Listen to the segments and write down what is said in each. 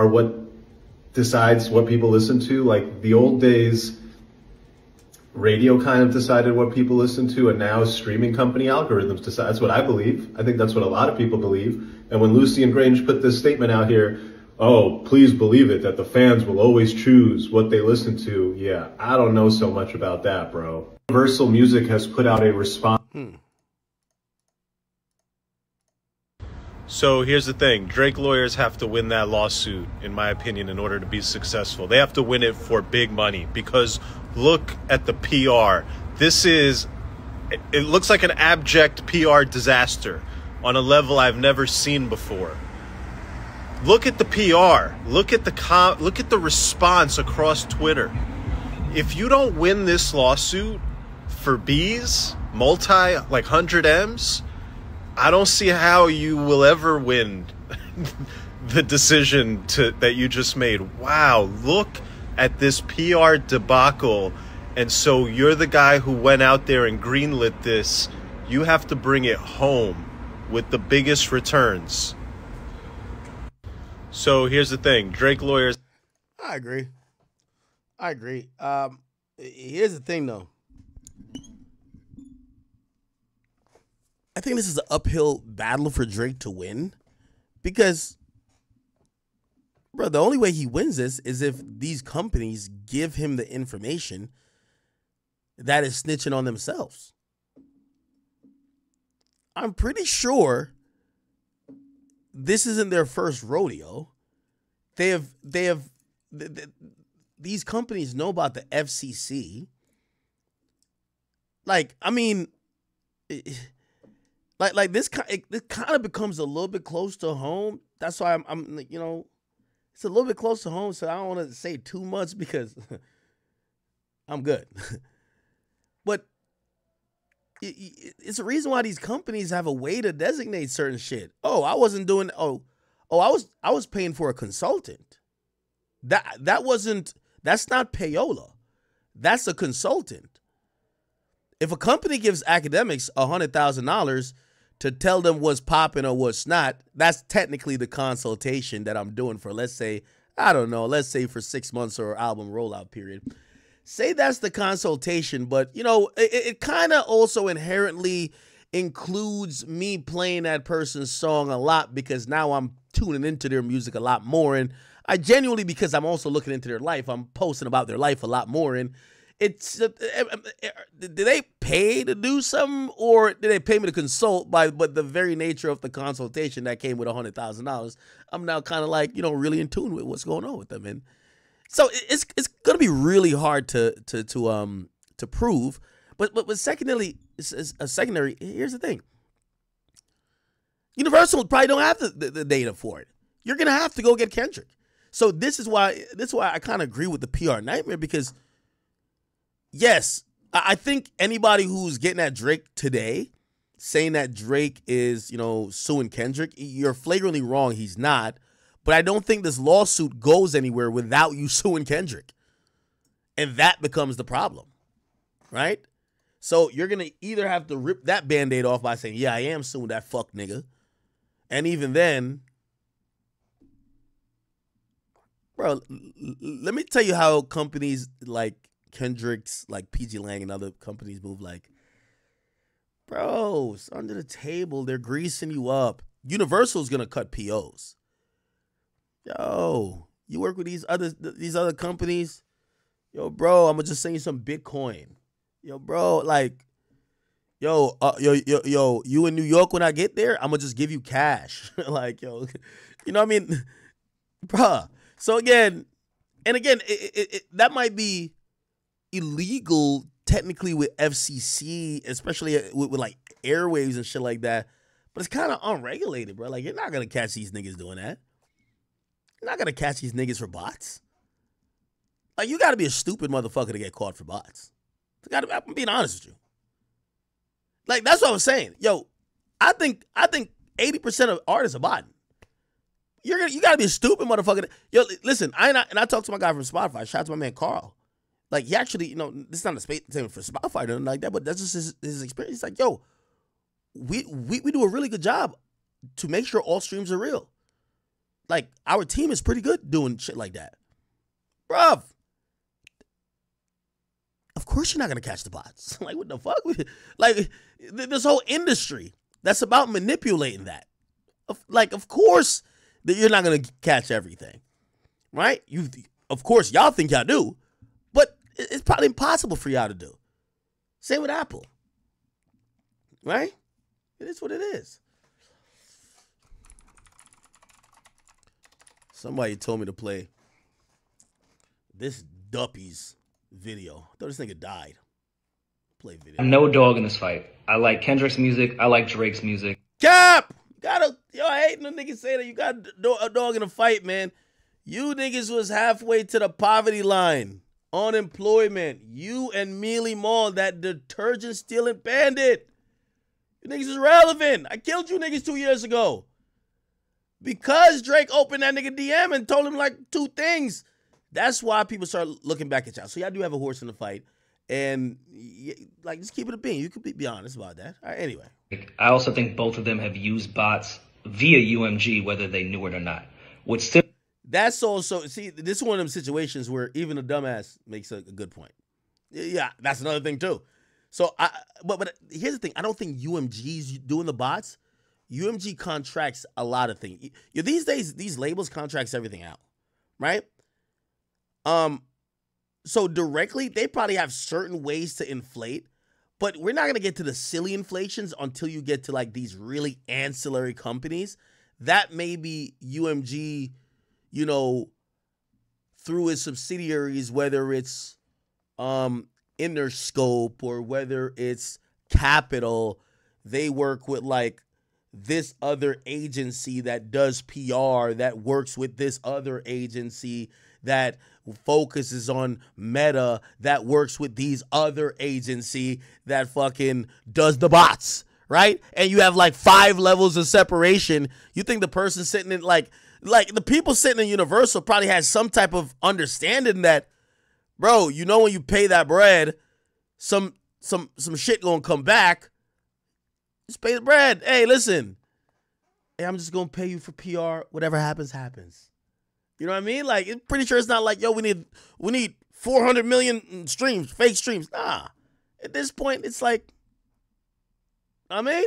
are what decides what people listen to. Like the old days, radio kind of decided what people listen to, and now streaming company algorithms decide. That's what I believe. I think that's what a lot of people believe. And when Lucian Grainge put this statement out here, oh, please believe it that the fans will always choose what they listen to. Yeah, I don't know so much about that, bro. Universal Music has put out a response. Hmm. So here's the thing Drake lawyers have to win that lawsuit, in my opinion, in order to be successful. They have to win it for big money because look at the PR. This is, it looks like an abject PR disaster on a level I've never seen before. Look at the PR. Look at the com- look at the response across Twitter. If you don't win this lawsuit for B's, multi like 100 M's, I don't see how you will ever win the decision to that you just made. Wow, look at this PR debacle. And so you're the guy who went out there and greenlit this. You have to bring it home with the biggest returns. So here's the thing Drake lawyers. I agree. I agree. Um, here's the thing, though. I think this is an uphill battle for Drake to win because, bro, the only way he wins this is if these companies give him the information that is snitching on themselves. I'm pretty sure this isn't their first rodeo. They have, they have, these companies know about the FCC. Like, I mean, like like this kind it, it kind of becomes a little bit close to home. That's why I'm, I'm you know, it's a little bit close to home, so I don't want to say too much because I'm good. but it, it, it's a reason why these companies have a way to designate certain shit. Oh, I wasn't doing. Oh, oh, I was I was paying for a consultant. That that wasn't. That's not payola. That's a consultant. If a company gives Akademiks a hundred thousand dollars to tell them what's popping or what's not, that's technically the consultation that I'm doing for, let's say, I don't know, let's say for six months or album rollout period. Say that's the consultation, but you know, it, it kind of also inherently includes me playing that person's song a lot because now I'm tuning into their music a lot more. And I genuinely, because I'm also looking into their life, I'm posting about their life a lot more. And it's uh, uh, uh, did they pay to do something or did they pay me to consult by but the very nature of the consultation that came with a hundred thousand dollars i'm now kind of like you know really in tune with what's going on with them and so it's it's gonna be really hard to to to um to prove but but, but secondly a secondary here's the thing. Universal probably don't have the, the, the data for it. You're gonna have to go get kendrick. So this is why this is why i kind of agree with the pr nightmare because yes, I think anybody who's getting at Drake today, saying that Drake is, you know, suing Kendrick, you're flagrantly wrong. He's not. But I don't think this lawsuit goes anywhere without you suing Kendrick. And that becomes the problem, right? So you're going to either have to rip that band aid off by saying, yeah, I am suing that fuck nigga. And even then, bro, let me tell you how companies like Kendrick's, like pgLang and other companies move like, bro, it's under the table. They're greasing you up. Universal's gonna cut POs. Yo, you work with these other these other companies. Yo, bro, I'm gonna just send you some Bitcoin. Yo, bro, like, yo, uh, yo, yo, yo, you in New York when I get there, I'm gonna just give you cash. like, yo, you know what I mean, bruh. So again, and again, it, it, it, that might be illegal technically with FCC, especially uh, with, with like airwaves and shit like that. But it's kind of unregulated, bro. Like you're not gonna catch these niggas doing that. You're not gonna catch these niggas for bots. Like you got to be a stupid motherfucker to get caught for bots. Gotta, I'm being honest with you. Like that's what I was saying. Yo, I think I think 80% of artists are botting. You're gonna you gotta be a stupid motherfucker. Yo, listen, I and I, and I talked to my guy from Spotify. Shout out to my man Carl. Like he actually, you know, this is not a space for Spotify or nothing like that, but that's just his, his experience. He's like, yo, we, we we do a really good job to make sure all streams are real. like our team is pretty good doing shit like that. Bruv. Of course you're not gonna catch the bots. like what the fuck? Like this whole industry that's about manipulating that. Like of course that you're not gonna catch everything, right? You of course y'all think y'all do, it's probably impossible for y'all to do. Same with Apple, right? It is what it is. Somebody told me to play this Duppy's video. I thought this nigga died. Play video. I'm no dog in this fight. I like Kendrick's music. I like Drake's music. Cap! You gotta, yo, I hate no niggas say that. You got a dog in a fight, man. You niggas was halfway to the poverty line. Unemployment. You and Mealy Mall, that detergent stealing bandit. You niggas is relevant. I killed you niggas two years ago. Because Drake opened that nigga DM and told him like two things. That's why people start looking back at y'all. So y'all do have a horse in the fight. And like just keep it a bean. You could be, be honest about that. Anyway. I also think both of them have used bots via UMG, whether they knew it or not. What's still that's also see this is one of them situations where even a dumbass makes a, a good point. Yeah, that's another thing too. So I but but here's the thing. I don't think UMG's doing the bots. UMG contracts a lot of things. You, these days, these labels contracts everything out, right? Um, so directly, they probably have certain ways to inflate, but we're not gonna get to the silly inflations until you get to like these really ancillary companies. That may be UMG, you know, through its subsidiaries, whether it's um Interscope or whether it's Capitol, they work with like this other agency that does PR that works with this other agency that focuses on meta that works with these other agency that fucking does the bots right? And you have like five levels of separation. You think the person sitting in like like the people sitting in universal probably had some type of understanding that bro, you know when you pay that bread, some some some shit gonna come back. Just pay the bread. Hey, listen. Hey, I'm just gonna pay you for PR. Whatever happens, happens. You know what I mean? Like, it's pretty sure it's not like, yo, we need we need 400 million streams, fake streams. Nah. At this point, it's like, I mean,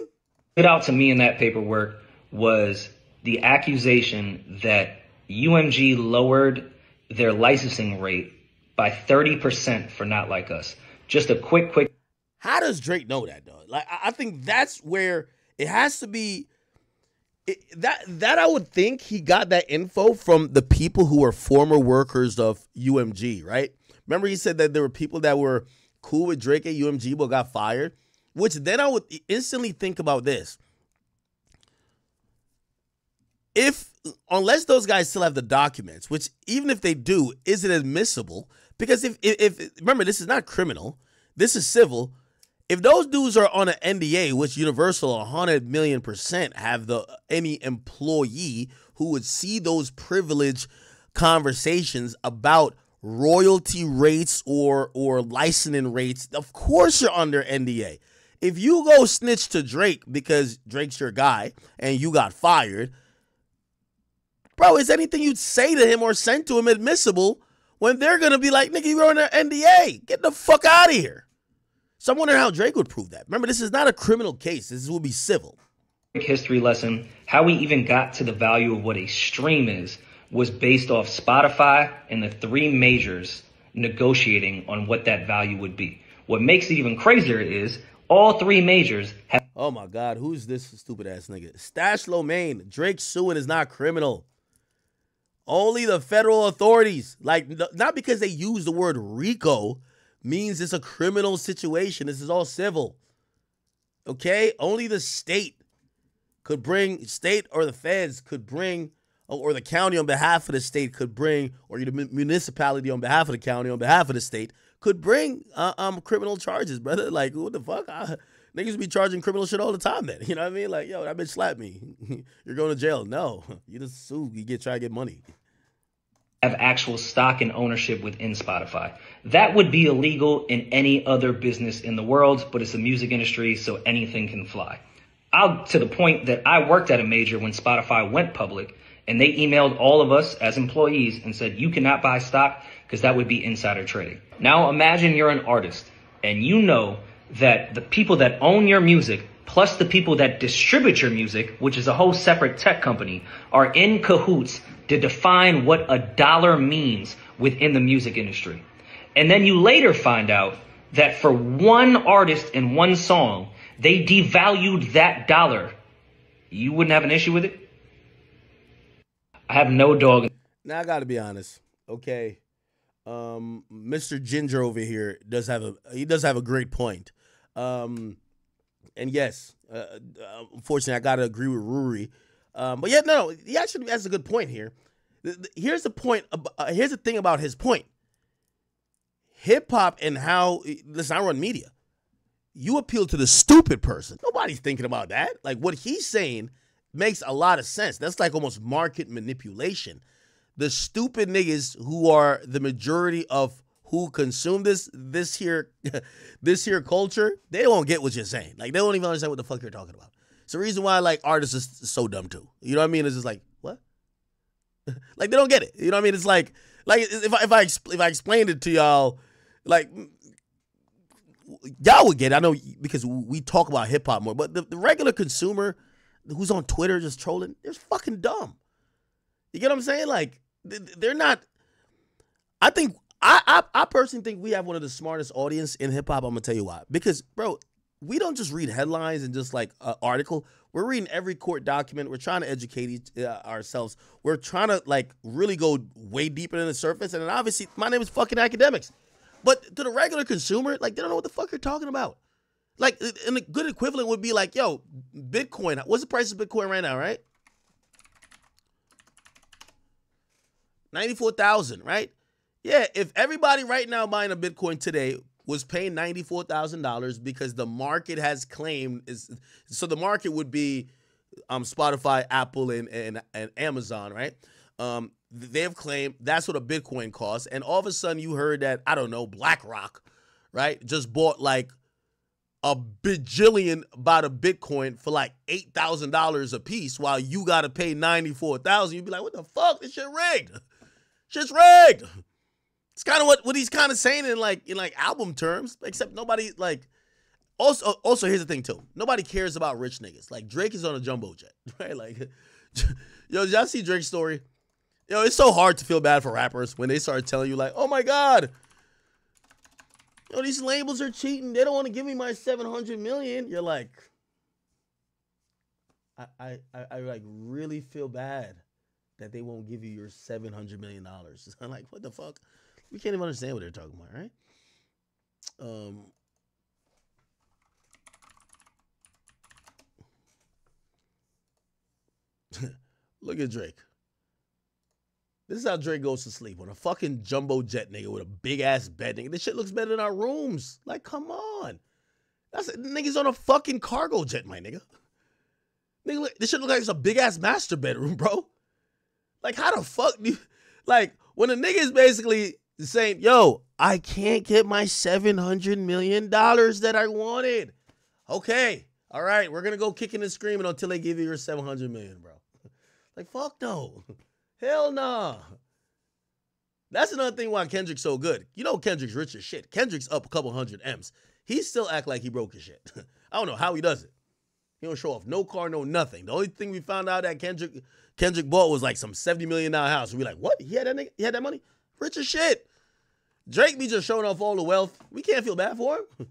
stood out to me in that paperwork was the accusation that UMG lowered their licensing rate by 30% for Not Like Us. Just a quick, quick. How does Drake know that, though? Like, I think that's where it has to be. It, that that I would think he got that info from the people who were former workers of UMG, right? Remember he said that there were people that were cool with Drake at UMG but got fired, which then I would instantly think about this. If unless those guys still have the documents, which even if they do, is it admissible? Because if, if, if remember, this is not criminal, this is civil. If those dudes are on an NDA, which Universal 100 million percent have the any employee who would see those privilege conversations about royalty rates or or licensing rates, of course you're under NDA. If you go snitch to Drake because Drake's your guy and you got fired, bro, is anything you'd say to him or send to him admissible when they're gonna be like, nigga, you're on an NDA. Get the fuck out of here. So I'm wondering how Drake would prove that. Remember, this is not a criminal case. This will be civil. History lesson. How we even got to the value of what a stream is was based off Spotify and the three majors negotiating on what that value would be. What makes it even crazier is all three majors have. Oh my God, who's this stupid ass nigga? Stash Lomain. Drake suing is not criminal. Only the federal authorities, like not because they use the word RICO, means it's a criminal situation. This is all civil. Okay? Only the state could bring, state or the feds could bring, or the county on behalf of the state could bring, or the municipality on behalf of the county on behalf of the state could bring uh, um criminal charges, brother. Like, what the fuck? I, niggas be charging criminal shit all the time then. You know what I mean? Like, yo, that bitch slapped me. You're going to jail. No. You just sue. You get try to get money. Have actual stock and ownership within Spotify. That would be illegal in any other business in the world, but it's the music industry, so anything can fly. I'll to the point that I worked at a major when Spotify went public, And they emailed all of us as employees and said, you cannot buy stock because that would be insider trading. Now imagine you're an artist and you know that the people that own your music plus the people that distribute your music, which is a whole separate tech company, are in cahoots to define what a dollar means within the music industry. And then you later find out that for one artist and one song, they devalued that dollar. You wouldn't have an issue with it? I have no dog. Now I got to be honest. Okay. Um, Mr. Ginger over here does have a he does have a great point. Um, and yes, uh, uh unfortunately, I got to agree with Rory. Um, but yeah, no, he actually has a good point here. Here's the point. Uh, here's the thing about his point. Hip hop and how listen, I run media. You appeal to the stupid person. Nobody's thinking about that. Like what he's saying makes a lot of sense. That's like almost market manipulation. The stupid niggas who are the majority of who consume this this here this here culture, they don't get what you're saying. Like they don't even understand what the fuck you're talking about. It's the reason why like artists is so dumb too. You know what I mean? It's just like what? like they don't get it. You know what I mean? It's like like if I if I if I explained it to y'all, like y'all would get. It. I know because we talk about hip hop more, but the, the regular consumer who's on Twitter just trolling, they're fucking dumb. You get what I'm saying? Like they're not. I think I, I, I personally think we have one of the smartest audience in hip hop. I'm gonna tell you why. Because, bro, we don't just read headlines and just like an article. We're reading every court document. We're trying to educate uh, ourselves. We're trying to like really go way deeper than the surface. And then obviously, my name is fucking Akademiks. But to the regular consumer, like they don't know what the fuck you're talking about. Like, and a good equivalent would be like, yo, Bitcoin. What's the price of Bitcoin right now? Right, ninety four thousand. Right yeah, if everybody right now buying a Bitcoin today was paying ninety-four thousand dollars because the market has claimed is so the market would be um Spotify, Apple, and and, and Amazon, right? Um, they have claimed that's what a Bitcoin costs, and all of a sudden you heard that I don't know BlackRock, right, just bought like a bajillion about a Bitcoin for like eight thousand dollars a piece, while you got to pay ninety-four thousand. You'd be like, what the fuck? This shit rigged. Shit's rigged. It's kind of what, what he's kind of saying in like in like album terms, except nobody like. Also, also here's the thing too. Nobody cares about rich niggas. Like Drake is on a jumbo jet, right? Like, yo, y'all see Drake's story? Yo, it's so hard to feel bad for rappers when they start telling you like, oh my god, yo, these labels are cheating. They don't want to give me my seven hundred million. You're like, I, I, I like really feel bad that they won't give you your seven hundred million dollars. I'm like, what the fuck? We can't even understand what they're talking about, right? Um, look at Drake. This is how Drake goes to sleep on a fucking jumbo jet nigga with a big ass bed nigga. This shit looks better than our rooms. Like, come on. That's niggas on a fucking cargo jet, my nigga. Nigga, this shit look like it's a big ass master bedroom, bro. Like, how the fuck do you, like when a nigga is basically saying, yo, I can't get my $700 million that I wanted. Okay. All right. We're going to go kicking and screaming until they give you your 700 million, bro. like, fuck no. Hell no. Nah. That's another thing why Kendrick's so good. You know Kendrick's rich as shit. Kendrick's up a couple hundred M's. He still act like he broke his shit. I don't know how he does it. He don't show off no car, no nothing. The only thing we found out that Kendrick Kendrick bought was like some $70 million house. We like, what? He had that nigga? He had that money? Rich as shit. Drake be just showing off all the wealth. We can't feel bad for him.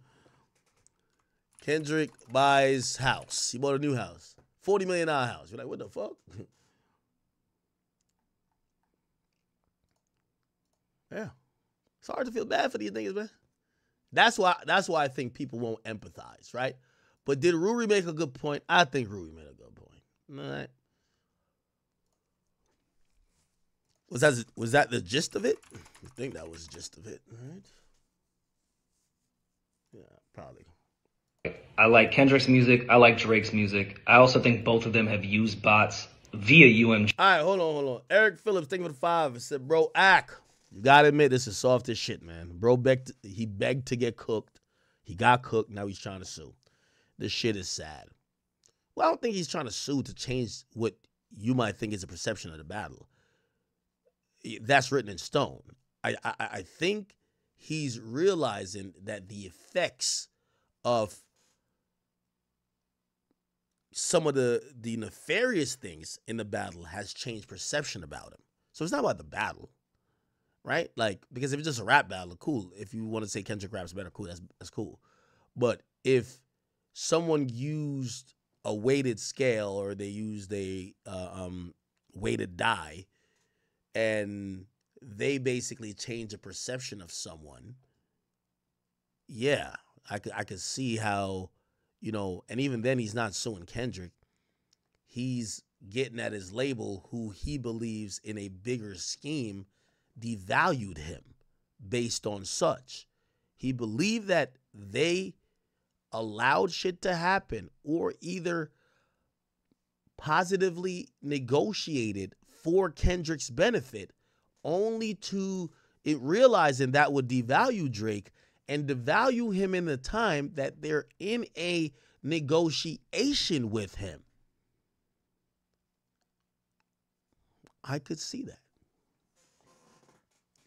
Kendrick buys house. He bought a new house. $40 million house. You're like, what the fuck? yeah. It's hard to feel bad for these niggas, man. That's why that's why I think people won't empathize, right? But did Rory make a good point? I think Rory made a good point. All right. Was that was that the gist of it? I think that was the gist of it, right? Yeah, probably. I like Kendrick's music. I like Drake's music. I also think both of them have used bots via UMG. All right, hold on, hold on. Eric Phillips, thank you for the five. said, bro, act. You gotta admit, this is soft as shit, man. Bro begged, he begged to get cooked. He got cooked. Now he's trying to sue. This shit is sad. Well, I don't think he's trying to sue to change what you might think is a perception of the battle. That's written in stone. I, I, I think he's realizing that the effects of some of the the nefarious things in the battle has changed perception about him. So it's not about the battle, right? Like because if it's just a rap battle, cool. If you want to say Kendrick raps better, cool. That's that's cool. But if someone used a weighted scale or they used a uh, um, weighted die, and they basically change the perception of someone. Yeah, I could I could see how you know, and even then he's not suing Kendrick. He's getting at his label who he believes in a bigger scheme devalued him based on such. He believed that they allowed shit to happen or either positively negotiated for Kendrick's benefit only to it realizing that would devalue Drake and devalue him in the time that they're in a negotiation with him. I could see that.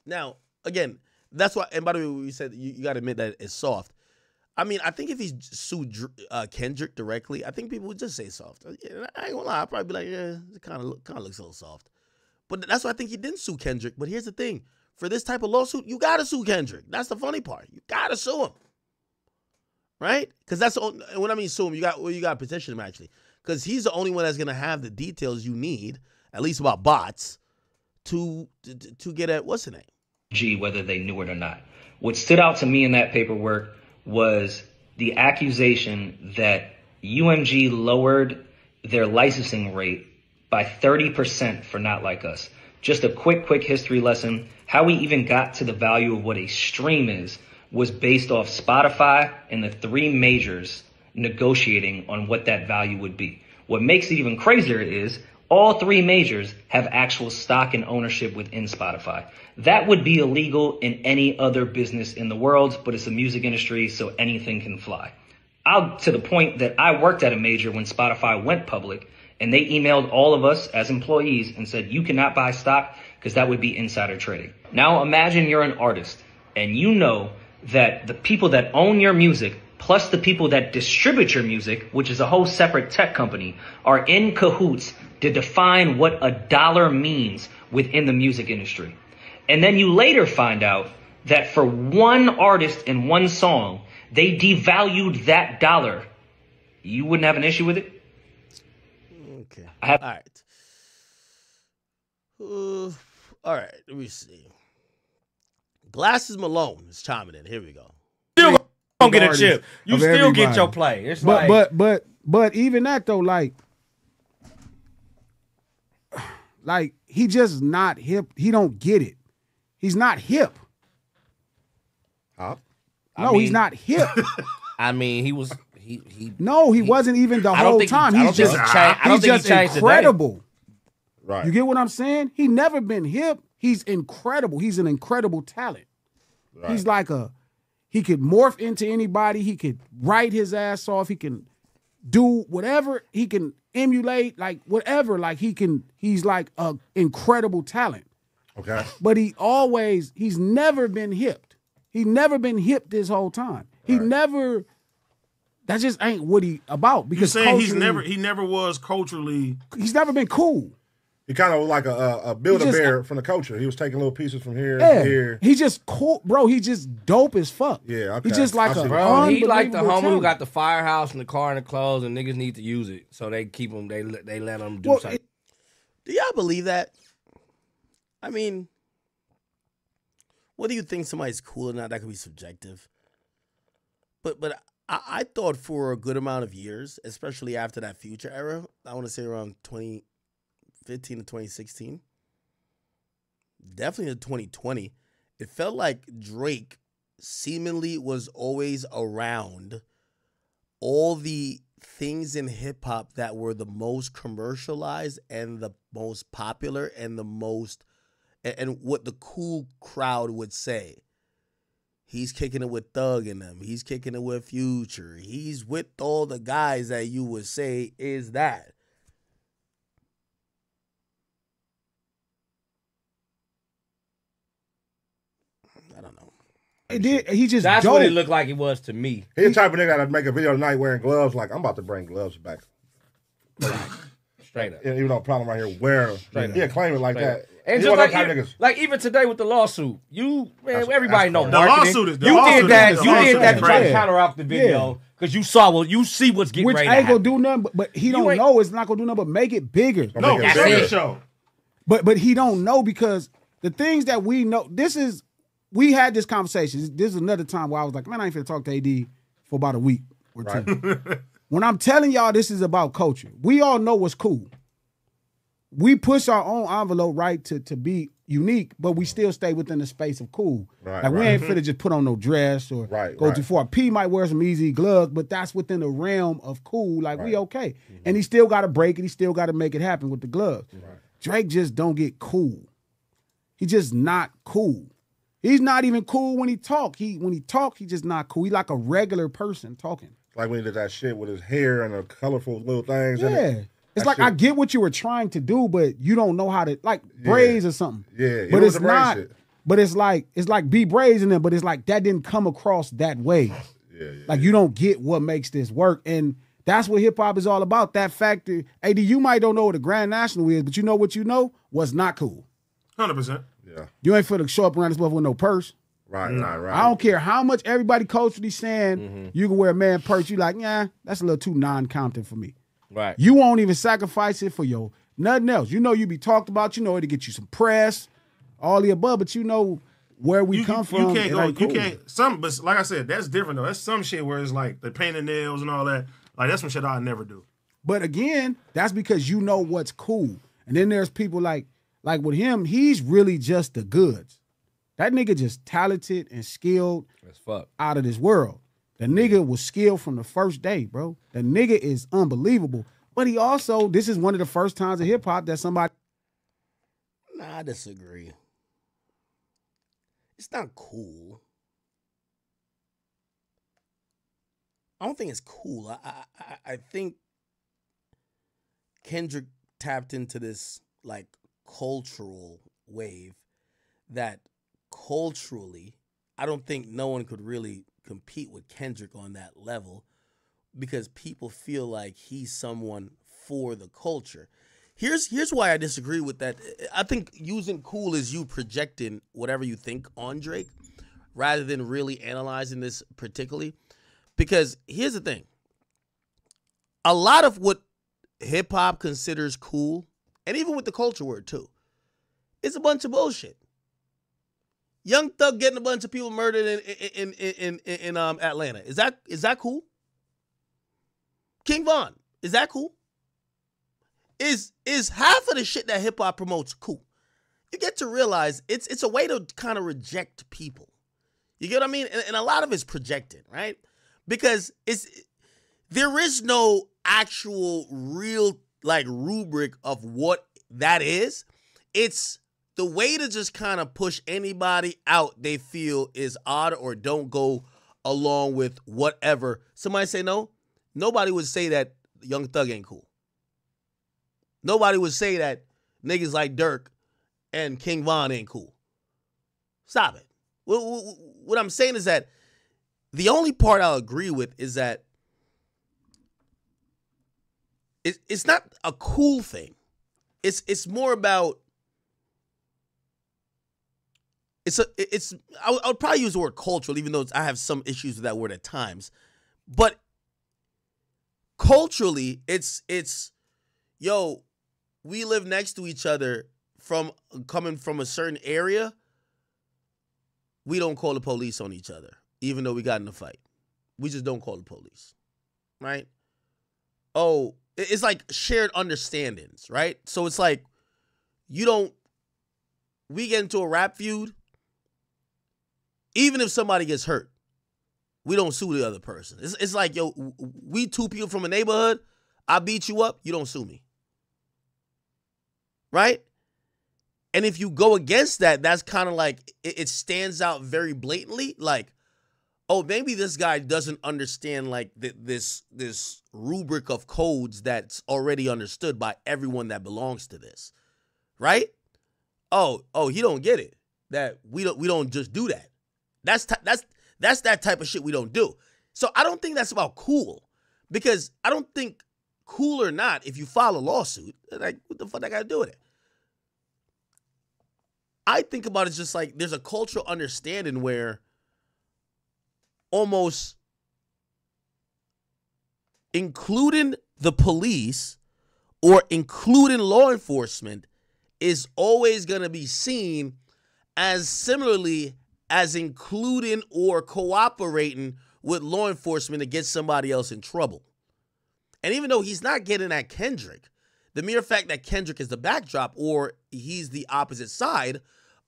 Now, again, that's why, and by the way, we said you, you got to admit that it's soft. I mean, I think if he sued uh, Kendrick directly, I think people would just say soft. I ain't gonna lie, I'd probably be like, yeah, it kind of kind of looks a little soft. But that's why I think he didn't sue Kendrick. But here's the thing: for this type of lawsuit, you gotta sue Kendrick. That's the funny part. You gotta sue him, right? Because that's the, when I mean sue him, you got well, you got to petition him actually, because he's the only one that's gonna have the details you need, at least about bots, to to, to get at what's the name. G, whether they knew it or not. What stood out to me in that paperwork was the accusation that UMG lowered their licensing rate by 30% for Not Like Us. Just a quick, quick history lesson. How we even got to the value of what a stream is was based off Spotify and the three majors negotiating on what that value would be. What makes it even crazier is all three majors have actual stock and ownership within Spotify. That would be illegal in any other business in the world, but it's a music industry, so anything can fly. I'll, to the point that I worked at a major when Spotify went public, and they emailed all of us as employees and said, you cannot buy stock because that would be insider trading. Now imagine you're an artist and you know that the people that own your music plus the people that distribute your music, which is a whole separate tech company, are in cahoots to define what a dollar means within the music industry. And then you later find out that for one artist and one song, they devalued that dollar. You wouldn't have an issue with it? Okay. Have- all right. Uh, all right. Let me see. Glasses Malone is chiming in. Here we go. Still gonna get a chip. You of still get your play. It's But like, but but but even that though, like, like he just not hip. He don't get it. He's not hip. I No, he's mean- not hip. I mean, he was he he. No, he, wasn't even the whole he- time. He's just he changed- I don't he's just changed today. incredible. Right. You get what I'm saying? He never been hip. He's incredible. He's an incredible talent. right. He's like a he could morph into anybody. He could write his ass off. He can do whatever. He can emulate like whatever. Like he can. He's like a incredible talent. okay. But he always he's never been hipped. He never been hipped this whole time. He never. That just ain't what he about You're because saying he's never he never was culturally he's never been cool. He kind of like a, a, a build a just- bear from the culture. He was taking little pieces from here, Yeah, here. he just cool, bro. He just dope as fuck. Yeah, okay. He's just like I a Bro, he like the homie who got the firehouse and the car and the clothes, and niggas need to use it, so they keep them. They let- they let him do Well, something. it- Do y'all believe that? I mean, whether you think somebody's cool or not, that could be subjective. But but I, I thought for a good amount of years, especially after that future era, I want to say around 2015 to 2016, definitely to 2020, it felt like Drake seemingly was always around all the things in hip hop that were the most commercialized and the most popular and the most and, and what the cool crowd would say. He's kicking it with Thug in them. He's kicking it with Future. He's with all the guys that you would say is that. I don't know. It did. He just That's dope. what it looked like it was to me. He the type of nigga that make a video tonight wearing gloves. Like I'm about to bring gloves back. Straight up. Even though problem right here, wear them. Straight Yeah, up. claim it like Straight that. up. And He just one like them type even, niggas. like even today with the lawsuit, you man, That's- everybody that's know crazy. The marketing. lawsuit is- the you lawsuit did that. is- You the did that to try to crazy. counter out the video because you saw what you see what's getting Which ready ain't gonna happen. do nothing, but, but he You don't ain't- know. It's not gonna do nothing but make it bigger. No, Make it show bigger. the show. But but he don't know because the things that we know. This is we had this conversation. This is another time where I was like, man, I ain't finna talk to AD for about a week or two. when I'm telling y'all this is about culture, we all know what's cool. We push our own envelope right to to be unique, but we still stay within the space of cool. Right, like we right. ain't finna just put on no dress or Right, go right. too far. P might wear some easy gloves, but that's within the realm of cool. Like we Right. okay, mm-hmm. and he still got to break it. He still got to make it happen with the gloves. Drake just don't get cool. He just not cool. He's not even cool when he talk. He when he talk, he just not cool. He like a regular person talking. Like when he did that shit with his hair and the colorful little things. in Yeah. it. It's That like shit- I get what you were trying to do, but you don't know how to like braids or something. Yeah, you but it's not. shit. But it's like it's like be braids in there, but it's like that didn't come across that way. Yeah, yeah. Like you don't get what makes this work, and that's what hip hop is all about. That factor. AD, you might don't know what a Grand National is, but you know what you know was not cool. Hundred percent. Yeah. You ain't finna show up around this motherfucker with no purse. Right, right, right. I don't care how much everybody culturally saying Mm-hmm. you can wear a man purse. You like, yeah, that's a little too non-Compton for me. Right. You won't even sacrifice it for your nothing else. You know you be talked about. You know it to get you some press, all the above. But you know where we You, come you, from. you can't it go. ain't You can't. Some, but like I said, that's different though. That's some shit where it's like the painting nails and all that. Like that's some shit I never do. But again, that's because you know what's cool. And then there's people like like with him. He's really just the goods. That nigga just talented and skilled As fuck. out of this world. The nigga was skilled from the first day, bro. The nigga is unbelievable. But he also, this is one of the first times in hip hop that somebody Nah, I disagree. It's not cool. I don't think it's cool. I I, I- I think Kendrick tapped into this like cultural wave that culturally, I don't think no one could really compete with Kendrick on that level because people feel like he's someone for the culture. Here's here's why I disagree with that. I think using cool is you projecting whatever you think on Drake rather than really analyzing this particularly. Because here's the thing. A lot of what hip hop considers cool, and even with the culture word too, it's a bunch of bullshit. Young Thug getting a bunch of people murdered in in in in, in, um Atlanta. Is that is that cool? King Von, is that cool? Is is half of the shit that hip hop promotes cool? You get to realize it's it's a way to kind of reject people. You get what I mean? And, and a lot of it's projected, right? Because it's there is no actual real like rubric of what that is. It's the way to just kind of push anybody out they feel is odd or don't go along with whatever. Somebody say no. Nobody would say that Young Thug ain't cool. Nobody would say that niggas like Durk and King Von ain't cool. Stop it. What, what, I'm saying is that the only part I'll agree with is that it, it's not a cool thing. It's it's more about it's a it's I would, probably use the word cultural, even though it's- I have some issues with that word at times. But culturally, it's it's yo, we live next to each other from coming from a certain area. We don't call the police on each other, even though we got in a fight. We just don't call the police, right? Oh, it's like shared understandings, right? So it's like you don't. We get into a rap feud. Even if somebody gets hurt, we don't sue the other person. It's, it's like, yo, we two people from a neighborhood. I beat you up, you don't sue me. Right? And if you go against that, that's kind of like it, it stands out very blatantly. Like, oh, maybe this guy doesn't understand like th- this this rubric of codes that's already understood by everyone that belongs to this. Right? Oh, oh, he don't get it. That we don't we don't just do that. That's ti- that's that's that type of shit we don't do. So I don't think that's about cool, because I don't think cool or not if you file a lawsuit, like what the fuck I got to do with it. I think about it just like there's a cultural understanding where almost including the police or including law enforcement is always going to be seen as similarly as including or cooperating with law enforcement to get somebody else in trouble. And even though he's not getting at Kendrick, the mere fact that Kendrick is the backdrop or he's the opposite side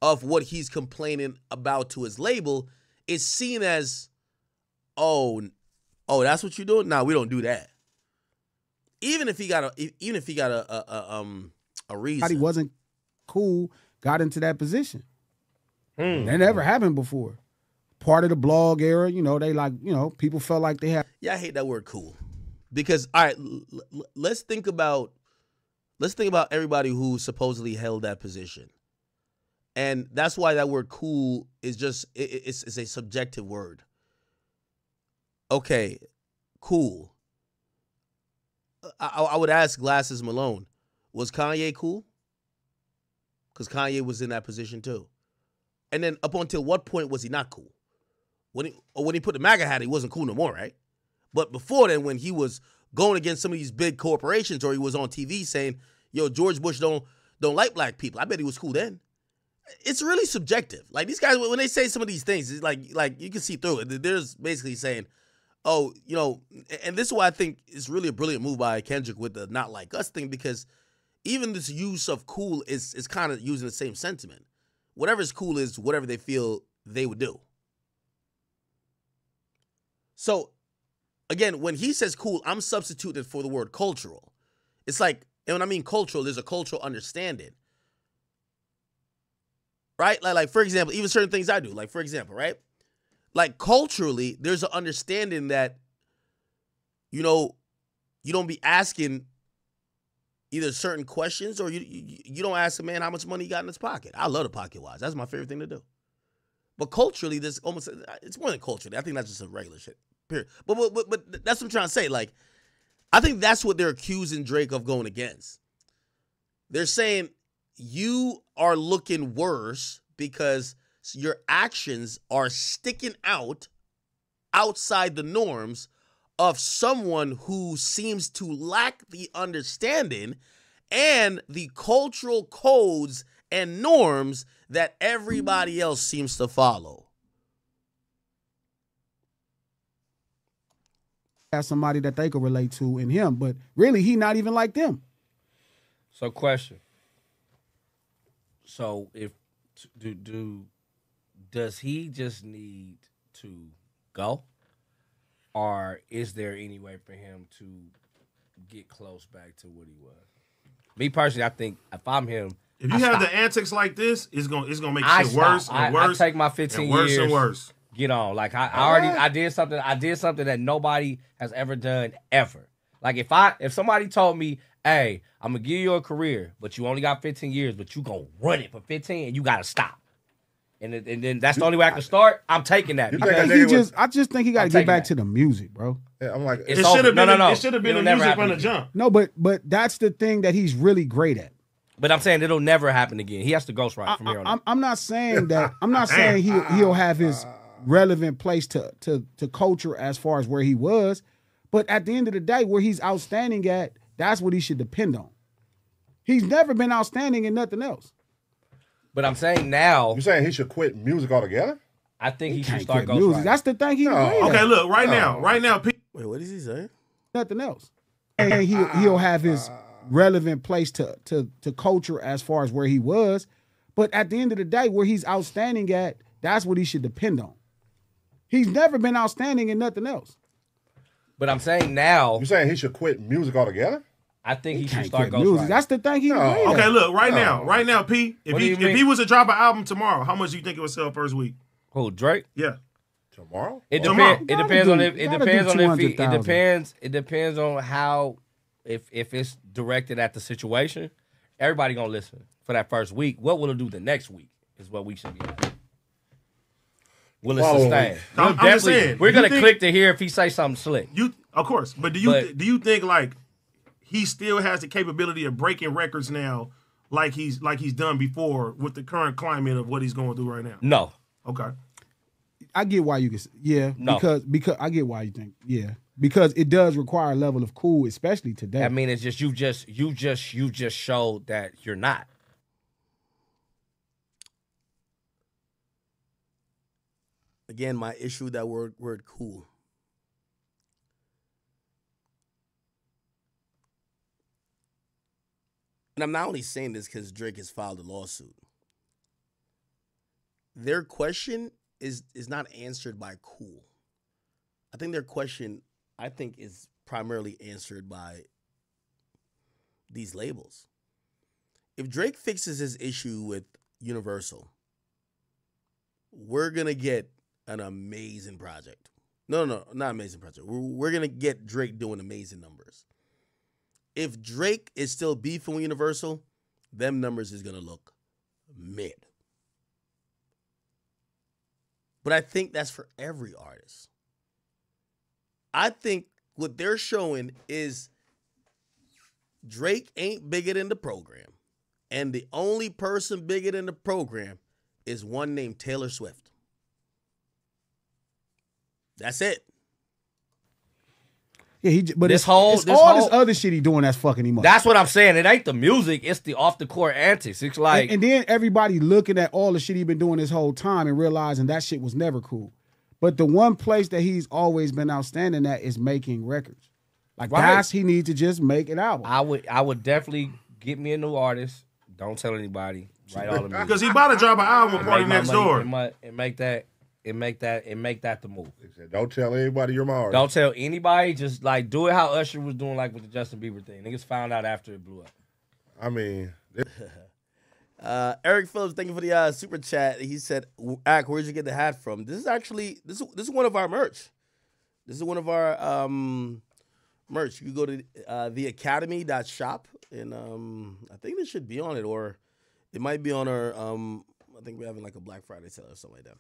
of what he's complaining about to his label is seen as, oh, oh, that's what you're doing. Nah, we don't do that. Even if he got a, even if he got a, a, a um a reason, He wasn't cool, got into that position. That never happened before. Part of the blog era, you know, they like, you know, people felt like they had Yeah, I hate that word cool. Because all right, l- l- let's think about let's think about everybody who supposedly held that position. And that's why that word cool is just i- i- it's, it's a subjective word. Okay, cool. I, I- would ask Glasses Malone, was Kanye cool? Because Kanye was in that position too. And then up until what point was he not cool? When he when he put the MAGA hat, he wasn't cool no more, right? But before then, when he was going against some of these big corporations, or he was on TV saying, "Yo, George Bush don't don't like black people," I bet he was cool then. It's really subjective. Like these guys, when they say some of these things, it's like like you can see through it. They're basically saying, "Oh, you know," and this is why I think it's really a brilliant move by Kendrick with the "not like us" thing because even this use of cool is is kind of using the same sentiment. Whatever is cool is whatever they feel they would do. So again, when he says cool, I'm substituting for the word cultural. It's like, and when I mean cultural, there's a cultural understanding. Right? Like, like for example, even certain things I do, like for example, right? Like culturally, there's an understanding that, you know, you don't be asking either certain questions or you you, you don't ask a man how much money he got in his pocket. I love the pocket watch. That's my favorite thing to do. But culturally, this almost it's more than culturally. I think that's just a regular shit. Period. But but but, but that's what I'm trying to say. Like, I think that's what they're accusing Drake of going against. They're saying you are looking worse because your actions are sticking out outside the norms of someone who seems to lack the understanding and the cultural codes and norms that everybody else seems to follow. have somebody that they could relate to in him, but really he not even like them. So question. So if do do does he just need to go? Or is there any way for him to get close back to what he was? Me personally, I think if I'm him, If I you have stop. the antics like this, it's gonna it's gonna make I shit stop. worse and I, worse. I take my 15 and worse years. and worse. Get on. Like I, I already I did something I did something that nobody has ever done ever. Like if I if somebody told me, "Hey, I'm going to give you a career, but you only got 15 years, but you going to run it for 15 and you got to stop." And, then- and then that's the only way I can start. I'm taking that. You I think because think he was- just I just think he got to get back that. to the music, bro. Yeah, I'm like, It's It should have been. no, a- no. It should have been It'll a music happen from the jump. No, but but that's the thing that he's really great at. But I'm saying it'll never happen again. He has to ghostwrite I, from here on I'm, I'm not saying that. I'm not saying he he'll have his relevant place to to to culture as far as where he was, but at the end of the day, where he's outstanding at, that's what he should depend on. He's never been outstanding in nothing else. But I'm saying now, you saying he should quit music altogether? I think he, should start quit music. That's the thing he No. Okay, look right Oh. now, right now, Pete. Wait, what is he saying? nothing else. And he ah. he'll have his relevant place to to to culture as far as where he was, but at the end of the day, where he's outstanding at, that's what he should depend on. He's never been outstanding in nothing else. But I'm saying now, You saying he should quit music altogether? I think he, should Can't start quit music. ghostwriting. That's the thing he No. great at. Okay, look right No. now, right now, Pete. If What he do you if he was to drop an album tomorrow, how much do you think it would sell first week? Who Drake? Yeah, Tomorrow? It Tomorrow. depends. It depends do- on if it depends on if he, it depends. It depends on how if if it's directed at the situation. Everybody gonna listen for that first week. What will it do the next week is what we should be. At. will it Follow sustain? me. We'll I'm- I'm just definitely- saying, we're gonna think- click to hear if he say something slick. You of course, but do you But- do you think like he still has the capability of breaking records now, like he's like he's done before with the current climate of what he's going through right now? No, Okay. I get why you can. s- Yeah, No. because because I get why you think. Yeah, because it does require a level of cool, especially today. I mean it's just you just you just you just showed that you're not. Again, my issue that word word cool. And I'm not only saying this because Drake has filed a lawsuit. Their question is is not answered by cool. I think their question, I think, is primarily answered by these labels. If Drake fixes his issue with Universal, we're gonna get an amazing project. No, no, no, not amazing project. We're, we're gonna get Drake doing amazing numbers. If Drake is still beefing with Universal, them numbers is gonna look mid. But I think that's for every artist. I think what they're showing is Drake ain't bigger than the program. And the only person bigger than the program is one named Taylor Swift. That's it. Yeah, he. But This it's, whole- it's this all whole- this other shit he doing that's fucking him up. That's what I'm saying. It ain't the music, it's the off the court antics. It's like and, and then everybody looking at all the shit he been doing this whole time and realizing that shit was never cool. But the one place that he's always been outstanding at is making records. Like Right. that's he needs to just make an album. I would I would definitely get me a new artist. Don't tell anybody. Write all the music. Because he about to drop an album party next money door. And, my- and make that and make that and make that the move. Said, Don't tell anybody you're my artist. Don't tell anybody. Just like do it how Usher was doing, like with the Justin Bieber thing. Niggas found out after it blew up. I mean, Uh, Eric Phillips, thank you for the uh, super chat. He said, "Ack, where'd you get the hat from?" This is actually this is this is one of our merch. This is one of our um, merch. You go to uh, theakademy.shop and um, I think this should be on it, or it might be on our. Um, I think we're having like a Black Friday sale or something like that.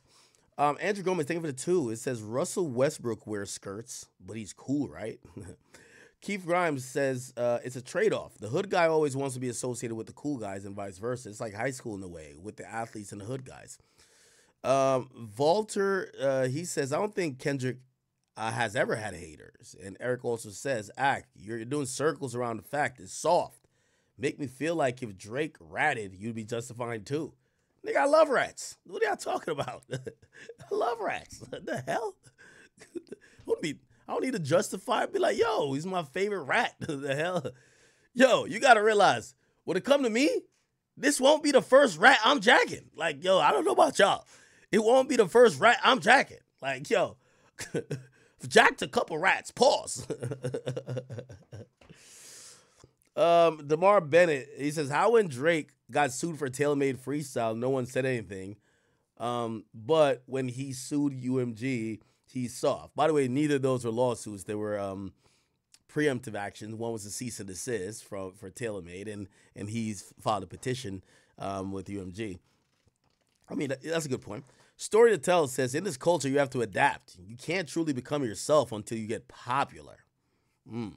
Um, Andrew Gomez, thank you for the two. It says Russell Westbrook wears skirts, but he's cool, right? Keith Grimes says uh, it's a trade off. The hood guy always wants to be associated with the cool guys and vice versa. It's like high school in a way with the athletes and the hood guys. Um, Walter, uh, he says, I don't think Kendrick uh, has ever had haters. And Eric also says, Act, you're doing circles around the fact it's soft. Make me feel like if Drake ratted, you'd be justifying too. Nigga, I love rats. What are y'all talking about? I love rats. What the hell? I don't need to justify it. Be like, yo, he's my favorite rat. the hell? Yo, you gotta realize when it come to me, this won't be the first rat I'm jacking. Like, yo, I don't know about y'all. It won't be the first rat I'm jacking. Like, yo, jacked a couple rats. Pause. Um, Demar Bennett, he says, how when Drake got sued for Taylor Made freestyle, no one said anything. Um, but when he sued UMG, he's soft. By the way, neither of those were lawsuits. They were um, preemptive actions. One was a cease and desist from for TaylorMade, and and he's filed a petition um, with UMG. I mean, that's a good point. Story to tell says in this culture you have to adapt. You can't truly become yourself until you get popular. Mm.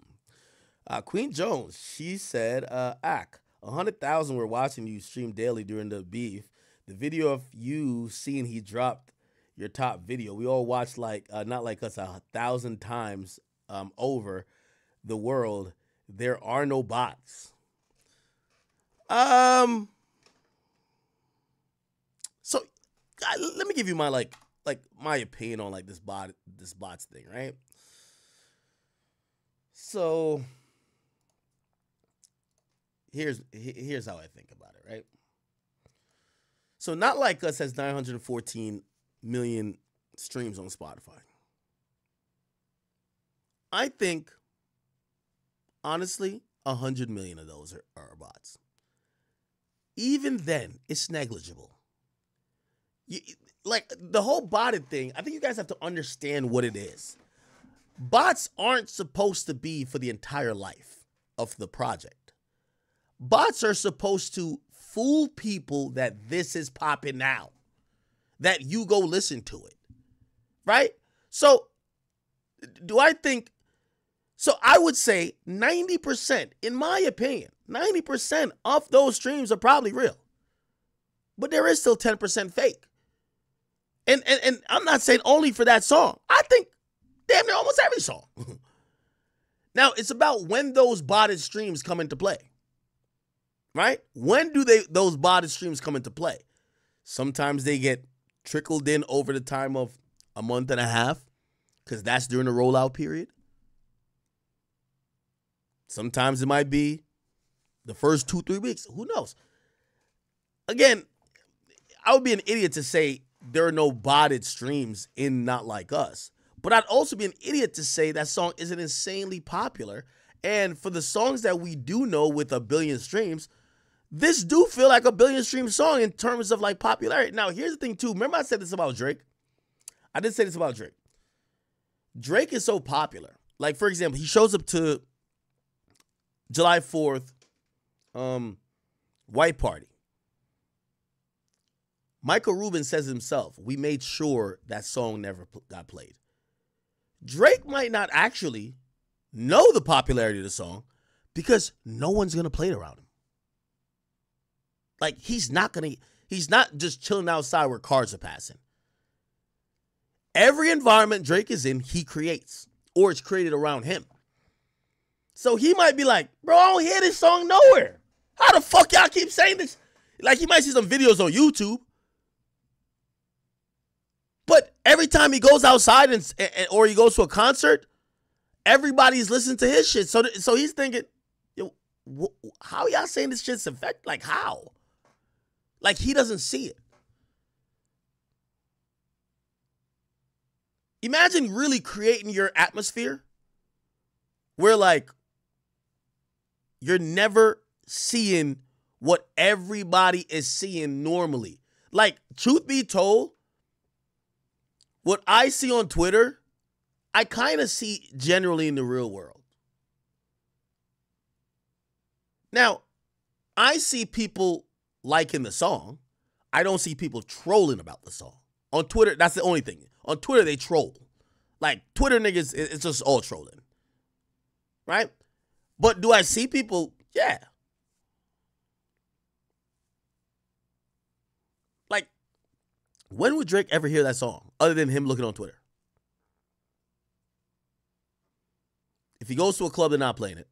Uh, Queen Jones, she said, uh, "Ack, a hundred thousand were watching you stream daily during the beef. The video of you seeing he dropped your top video. We all watched like uh, not like us a thousand times um, over the world. There are no bots. Um. So, uh, let me give you my like like my opinion on like this bot this bots thing, right? So here's here's how I think about it, right? So not like us has 914 million streams on Spotify. I think honestly, 100 million of those are, are bots. Even then, it's negligible. You, like the whole botted thing, I think you guys have to understand what it is. Bots aren't supposed to be for the entire life of the project. Bots are supposed to fool people that this is popping now, that you go listen to it. right? So, do I think? So I would say 90%, in my opinion, 90% of those streams are probably real. But there is still 10% fake. And, and and I'm not saying only for that song. I think damn near almost every song. now it's about when those botted streams come into play. Right? When do they those botted streams come into play? Sometimes they get trickled in over the time of a month and a half, because that's during the rollout period. Sometimes it might be the first two, three weeks. Who knows? Again, I would be an idiot to say there are no botted streams in Not Like Us. But I'd also be an idiot to say that song isn't insanely popular. And for the songs that we do know with a billion streams, this do feel like a billion stream song in terms of like popularity. Now, here's the thing too. Remember I said this about Drake? I did say this about Drake. Drake is so popular. Like, for example, he shows up to July 4th, um, white party. Michael Rubin says himself, we made sure that song never got played. Drake might not actually know the popularity of the song because no one's going to play it around him. Like, he's not to, he's not just chilling outside where cars are passing. Every environment Drake is in, he creates, or it's created around him. So he might be like, bro, I don't hear this song nowhere. How the fuck y'all keep saying this? Like he might see some videos on YouTube. But every time he goes outside and, and or he goes to a concert, everybody's listening to his shit. So so he's thinking, Yo, wh- how y'all saying this shit's effect? Like how? Like he doesn't see it. Imagine really creating your atmosphere where like you're never seeing what everybody is seeing normally. Like, truth be told, what I see on Twitter, I kind of see generally in the real world. Now, I see people liking the song. I don't see people trolling about the song. On Twitter, that's the only thing. On Twitter, they troll. Like, Twitter niggas, it's just all trolling. Right? But do I see people? Yeah. Like, when would Drake ever hear that song other than him looking on Twitter? If he goes to a club, they're not playing it.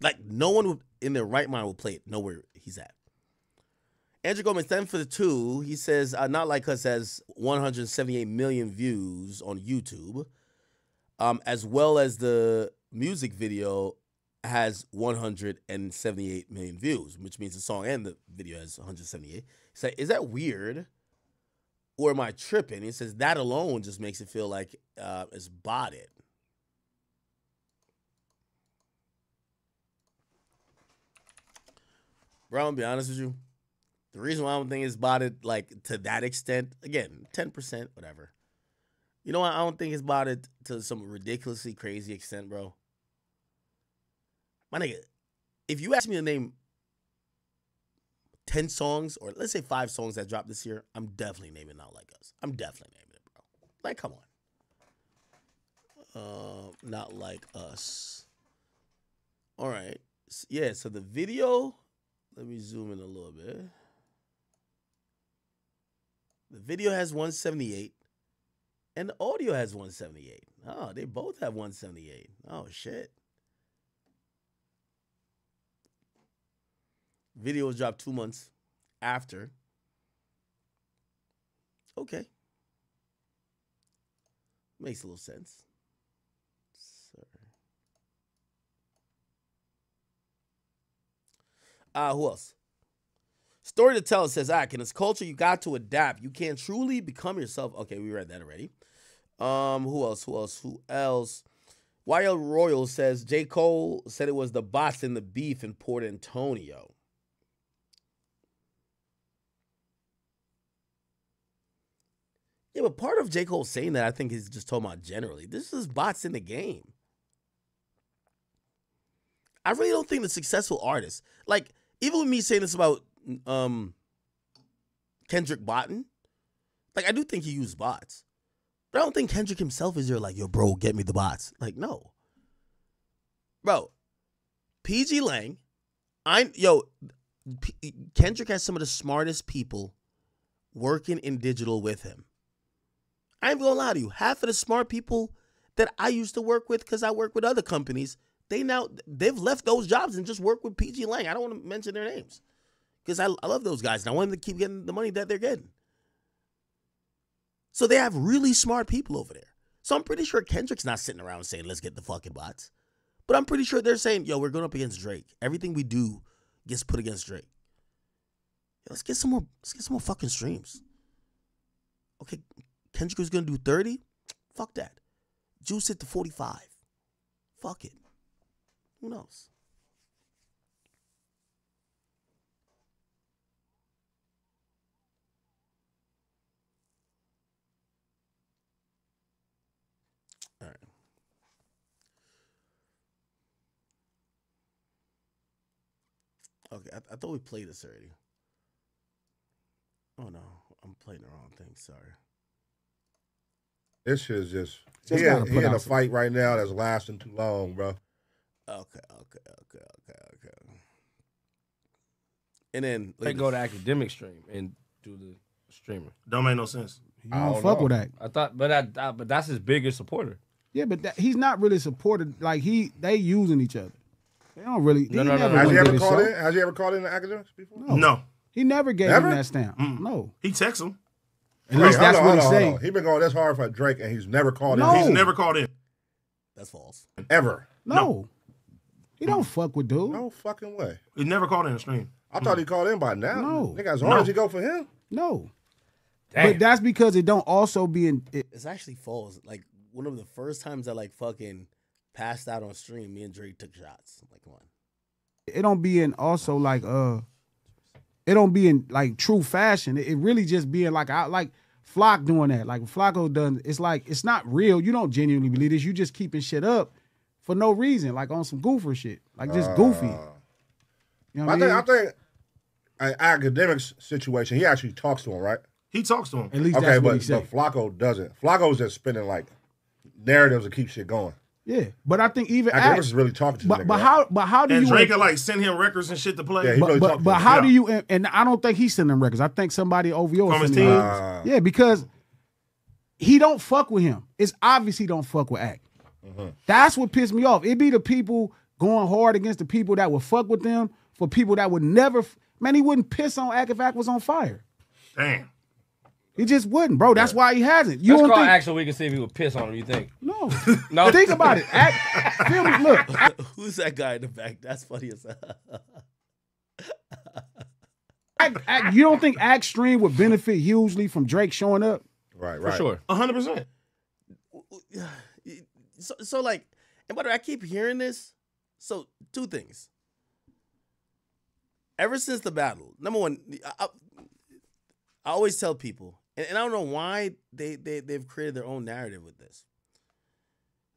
Like, no one in their right mind will play it, know where he's at. Andrew Gomez, then for the two, he says, uh, Not Like Us has 178 million views on YouTube, um, as well as the music video has 178 million views, which means the song and the video has 178. He's like, is that weird? Or am I tripping? He says that alone just makes it feel like uh, it's botted. Bro, I'm gonna be honest with you. The reason why I don't think it's botted like to that extent, again, 10%, whatever. You know what? I don't think it's botted to some ridiculously crazy extent, bro. My nigga, if you ask me to name 10 songs, or let's say five songs that dropped this year, I'm definitely naming Not Like Us. I'm definitely naming it, bro. Like, come on. Uh, not Like Us. All right. Yeah, so the video, let me zoom in a little bit. The video has 178 and the audio has 178. Oh, they both have 178. Oh, shit. Video was dropped two months after. Okay. Makes a little sense. Uh, who else? Story to tell It says, ah, in this culture, you got to adapt. You can't truly become yourself. Okay, we read that already. Um, who else? Who else? Who else? YL Royal says J. Cole said it was the bots in the beef in Port Antonio. Yeah, but part of J. Cole saying that, I think he's just talking about generally. This is bots in the game. I really don't think the successful artists, like even with me saying this about um Kendrick Botten, like I do think he used bots. But I don't think Kendrick himself is there like, yo, bro, get me the bots. Like, no. Bro, pgLang, I yo, P- Kendrick has some of the smartest people working in digital with him. I ain't gonna lie to you. Half of the smart people that I used to work with, because I work with other companies, they now they've left those jobs and just work with pgLang. I don't want to mention their names because I, I love those guys and I want them to keep getting the money that they're getting. So they have really smart people over there. So I'm pretty sure Kendrick's not sitting around saying, let's get the fucking bots. But I'm pretty sure they're saying, yo, we're going up against Drake. Everything we do gets put against Drake. Yo, let's get some more, let's get some more fucking streams. Okay, Kendrick was gonna do 30. Fuck that. Juice it to 45. Fuck it. Who knows? All right. Okay, I, I thought we played this already. Oh no, I'm playing the wrong thing. Sorry. This shit is just. Just he, gotta in- he in a some- fight right now that's lasting too long, bro. Okay, okay, okay, okay, okay. And then They go to Akademiks stream and do the streaming. Don't make no sense. He I don't don't fuck know. with that. I thought, but I, I but that's his biggest supporter. Yeah, but that, he's not really supported. Like he, they using each other. They don't really. No, he no, no, never no. Has he ever called show. in? Has he ever called in the Akademiks before? No. No. He never gave Never? him that stamp. Mm. No. He texts him. At least that's what he say. He's been going this hard for Drake, and he's never called No. in. He's never called in. that's false. ever. No. He don't fuck with dude. No fucking way. He never called in a stream. I thought he called in by now. No. Nigga, as hard No. as he go for him. No. Damn. But that's because it don't also be in. It, It's actually false. Like one of the first times I like fucking passed out on stream, me and Drake took shots. I'm like, come on. it don't be in also like uh. It don't be in like true fashion. It, it really just being like I like Flock doing that. Like Flocko done. It's like it's not real. You don't genuinely believe this. You just keeping shit up for no reason, like on some goofer shit, like just goofy. You know I what think I I think an Akademiks situation, he actually talks to him, right? He talks to him. At least Okay, that's what but, he said. but Flacco doesn't. Flacco's just spinning like narratives to keep shit going. Yeah, but I think even Akademiks Act- is really talking to the but nigga, but right? how but how do And you Drake could like send him records and shit to play. Yeah, he but really but, talk to but how Yeah. do you and, and I don't think he's sending records. I think somebody OVO From his team? Uh, Yeah, because he don't fuck with him. It's obvious he don't fuck with Act. Mm-hmm. That's what pissed me off. It be the people going hard against the people that would fuck with them for people that would never. Man, he wouldn't piss on Act if Act was on fire. Damn. He just wouldn't, bro. That's why he hasn't. You Let's don't call think? Act so we can see if he would piss on him. You think? no. No. think about it. Act. Feel me? Look. Act, Who's that guy in the back? That's funny as hell. Act, Act- you don't think Act Stream would benefit hugely from Drake showing up? right, right. For sure. A hundred percent. so, so like, and by the way, I keep hearing this. So two things. Ever since the battle, number one, I, I, I always tell people, and, and I don't know why they, they they've created their own narrative with this.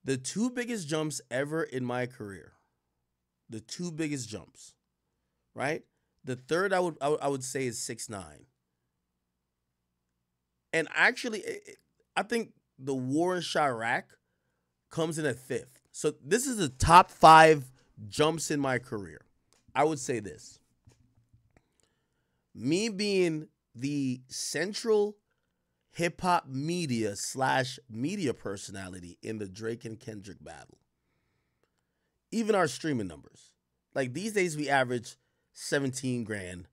The two biggest jumps ever in my career, the two biggest jumps, right? The third I would I would, I would say is six nine. And actually, it- I think the war in Chiraq comes in at fifth. So this is the top five jumps in my career. I would say this. Me being the central hip hop media slash media personality in the Drake and Kendrick battle. Even our streaming numbers. Like these days we average 17 grand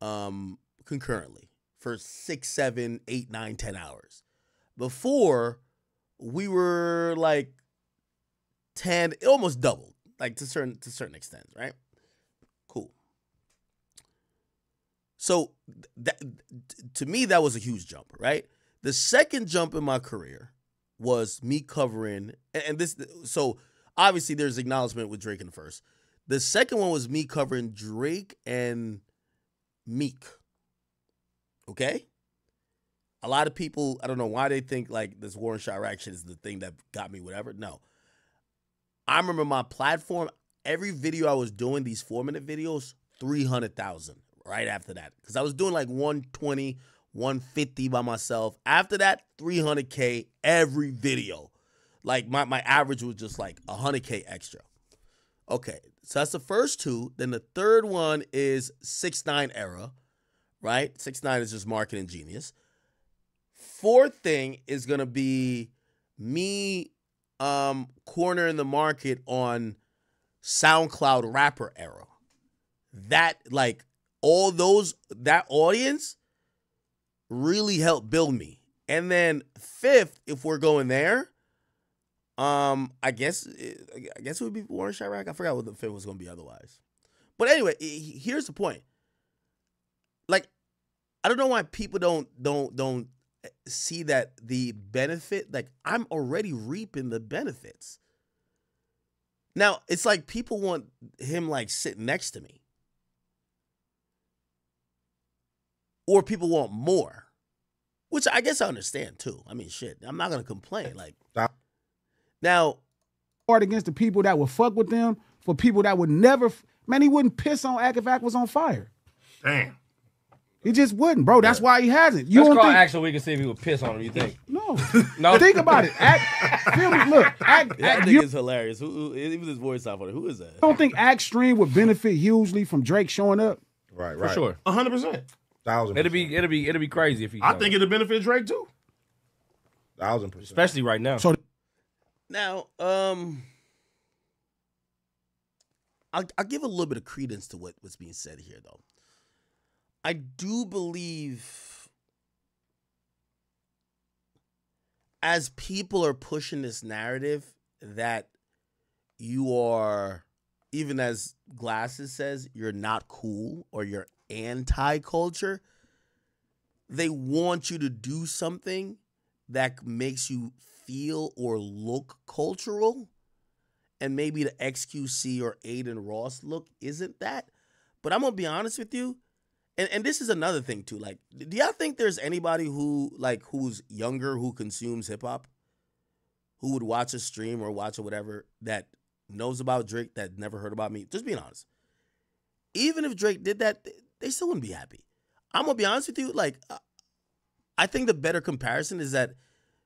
um concurrently for six, seven, eight, nine, ten hours. Before we were like 10, it almost doubled, like to certain to certain extent, right? Cool. So that to me that was a huge jump, right? The second jump in my career was me covering and this so obviously there's acknowledgement with Drake in the first. The second one was me covering Drake and Meek. Okay? A lot of people, I don't know why they think like this war in Chiraq shit is the thing that got me whatever. No. I remember my platform, every video I was doing, these four minute videos, 300,000 right after that. Because I was doing like 120, 150 by myself. After that, 300k every video. Like my my average was just like 100k extra. Okay, so that's the first two. Then the third one is six nine era, right? Six nine is just marketing genius. Fourth thing is gonna be me um cornering the market on SoundCloud rapper era. That like all those that audience really helped build me. And then fifth, if we're going there, um, I guess I guess it would be war in Chiraq. I forgot what the fifth was going to be otherwise. But anyway, here's the point. Like, I don't know why people don't don't don't see that the benefit. Like, I'm already reaping the benefits. Now it's like people want him like sitting next to me. Or people want more, which I guess I understand too. I mean, shit, I'm not gonna complain. Like now, hard against the people that would fuck with them for people that would never. Man, he wouldn't piss on Ack if Ack was on fire. Damn. He just wouldn't, bro. That's why he hasn't. You Let's don't call think? Action we can see if he would piss on him. You think? No. No. Think about it. Act, feel me. Look, act, that act, nigga you is hilarious. Who, who even his voice off on it? Who is that? I don't think Act Stream would benefit hugely from Drake showing up? Right, right. For sure. hundred percent. Thousand. It'll be it'll be it'll be crazy if he. I showed think it'll benefit Drake too. thousand percent. especially right now. So Now, um, I'll, I'll give a little bit of credence to what, what's being said here, though. I do believe, as people are pushing this narrative, that you are, even as Glasses says, you're not cool or you're anti culture. They want you to do something that makes you feel or look cultural. And maybe the XQC or Adin Ross look isn't that. But I'm gonna be honest with you, and, and this is another thing too. Like, do y'all think there's anybody who like who's younger who consumes hip hop, who would watch a stream or watch or whatever that knows about Drake that never heard about me? Just being honest. Even if Drake did that, they still wouldn't be happy. I'm gonna be honest with you. Like, uh, I think the better comparison is that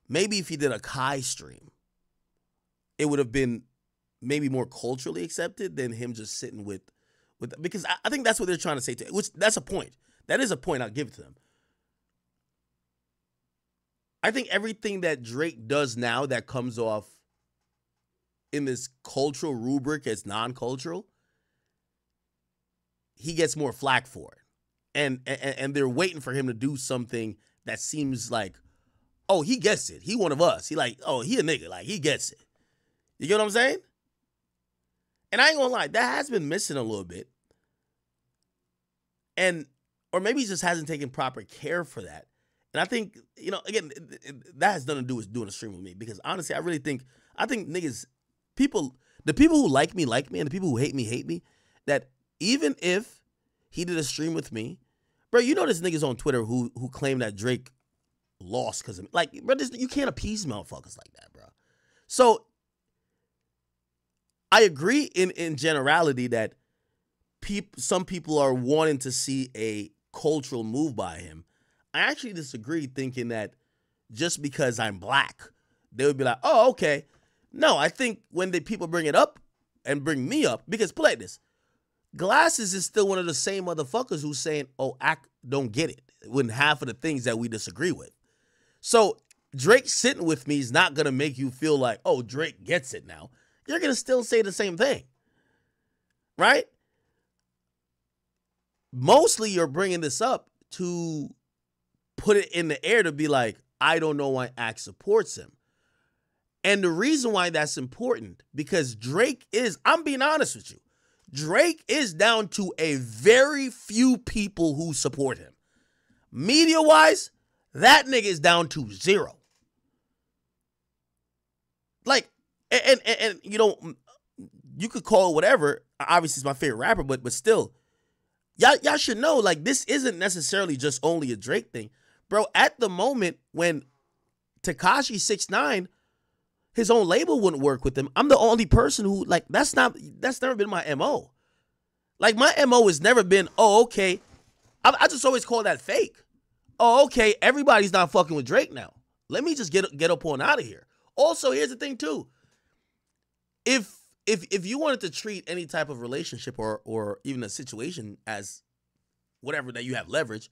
maybe if he did a Kai stream, it would have been maybe more culturally accepted than him just sitting with with because I, I think that's what they're trying to say to which that's a point. That is a point I'll give it to them. I think everything that Drake does now that comes off in this cultural rubric as non-cultural, he gets more flack for it. And, and and they're waiting for him to do something that seems like, oh, he gets it. He one of us. He like, oh, he a nigga. Like he gets it. You get what I'm saying? And I ain't gonna lie, that has been missing a little bit. And or maybe he just hasn't taken proper care for that. And I think, you know, again, that has nothing to do with doing a stream with me because honestly, I really think I think niggas, people, the people who like me like me, and the people who hate me hate me. That even if he did a stream with me, bro, you know, this niggas on Twitter who who claim that Drake lost because of me. Like, bro, this, you can't appease motherfuckers like that, bro. So I agree in in generality that peop, some people are wanting to see a cultural move by him. I actually disagree, thinking that just because I'm black, they would be like, "Oh, okay." No, I think when the people bring it up and bring me up, because play this, Glasses is still one of the same motherfuckers who's saying, "Oh, act don't get it," when half of the things that we disagree with. So Drake sitting with me is not gonna make you feel like, "Oh, Drake gets it now." You're gonna still say the same thing, right? Mostly, you're bringing this up to put it in the air to be like, I don't know why Act supports him. And the reason why that's important, because Drake is, I'm being honest with you, Drake is down to a very few people who support him. Media wise, that nigga is down to zero. Like, and, and, and you know, you could call it whatever. Obviously, he's my favorite rapper, but but still, y'all y'all should know like this isn't necessarily just only a Drake thing, bro. At the moment when Tekashi six nine, his own label wouldn't work with him. I'm the only person who like that's not that's never been my mo. Like my mo has never been oh okay. I, I just always call that fake. oh, okay, everybody's not fucking with Drake now. Let me just get get up on out of here. Also, here's the thing too. If if if you wanted to treat any type of relationship or or even a situation as whatever that you have leverage,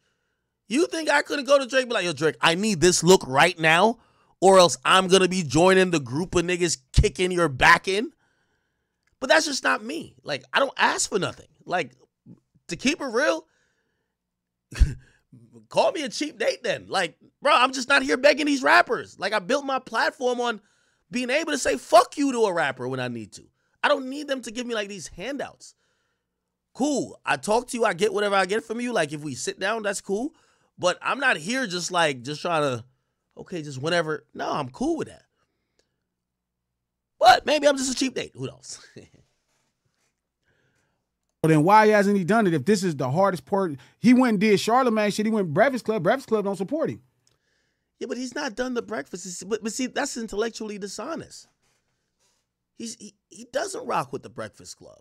you think I couldn't go to Drake be like, yo, Drake, I need this look right now, or else I'm gonna be joining the group of niggas kicking your back in. But that's just not me. Like, I don't ask for nothing. Like, to keep it real, call me a cheap date then. Like, bro, I'm just not here begging these rappers. Like, I built my platform on being able to say fuck you to a rapper when I need to. I don't need them to give me like these handouts. Cool. I talk to you, I get whatever I get from you. Like if we sit down, that's cool. But I'm not here just like just trying to, okay, just whenever. No, I'm cool with that. But maybe I'm just a cheap date. Who knows? Well, then why hasn't he done it? If this is the hardest part, he went and did Charlemagne shit. He went Breakfast Club. Breakfast Club don't support him. yeah, but he's not done the breakfast. It's- But, but see, that's intellectually dishonest. He's he, he doesn't rock with the Breakfast Club.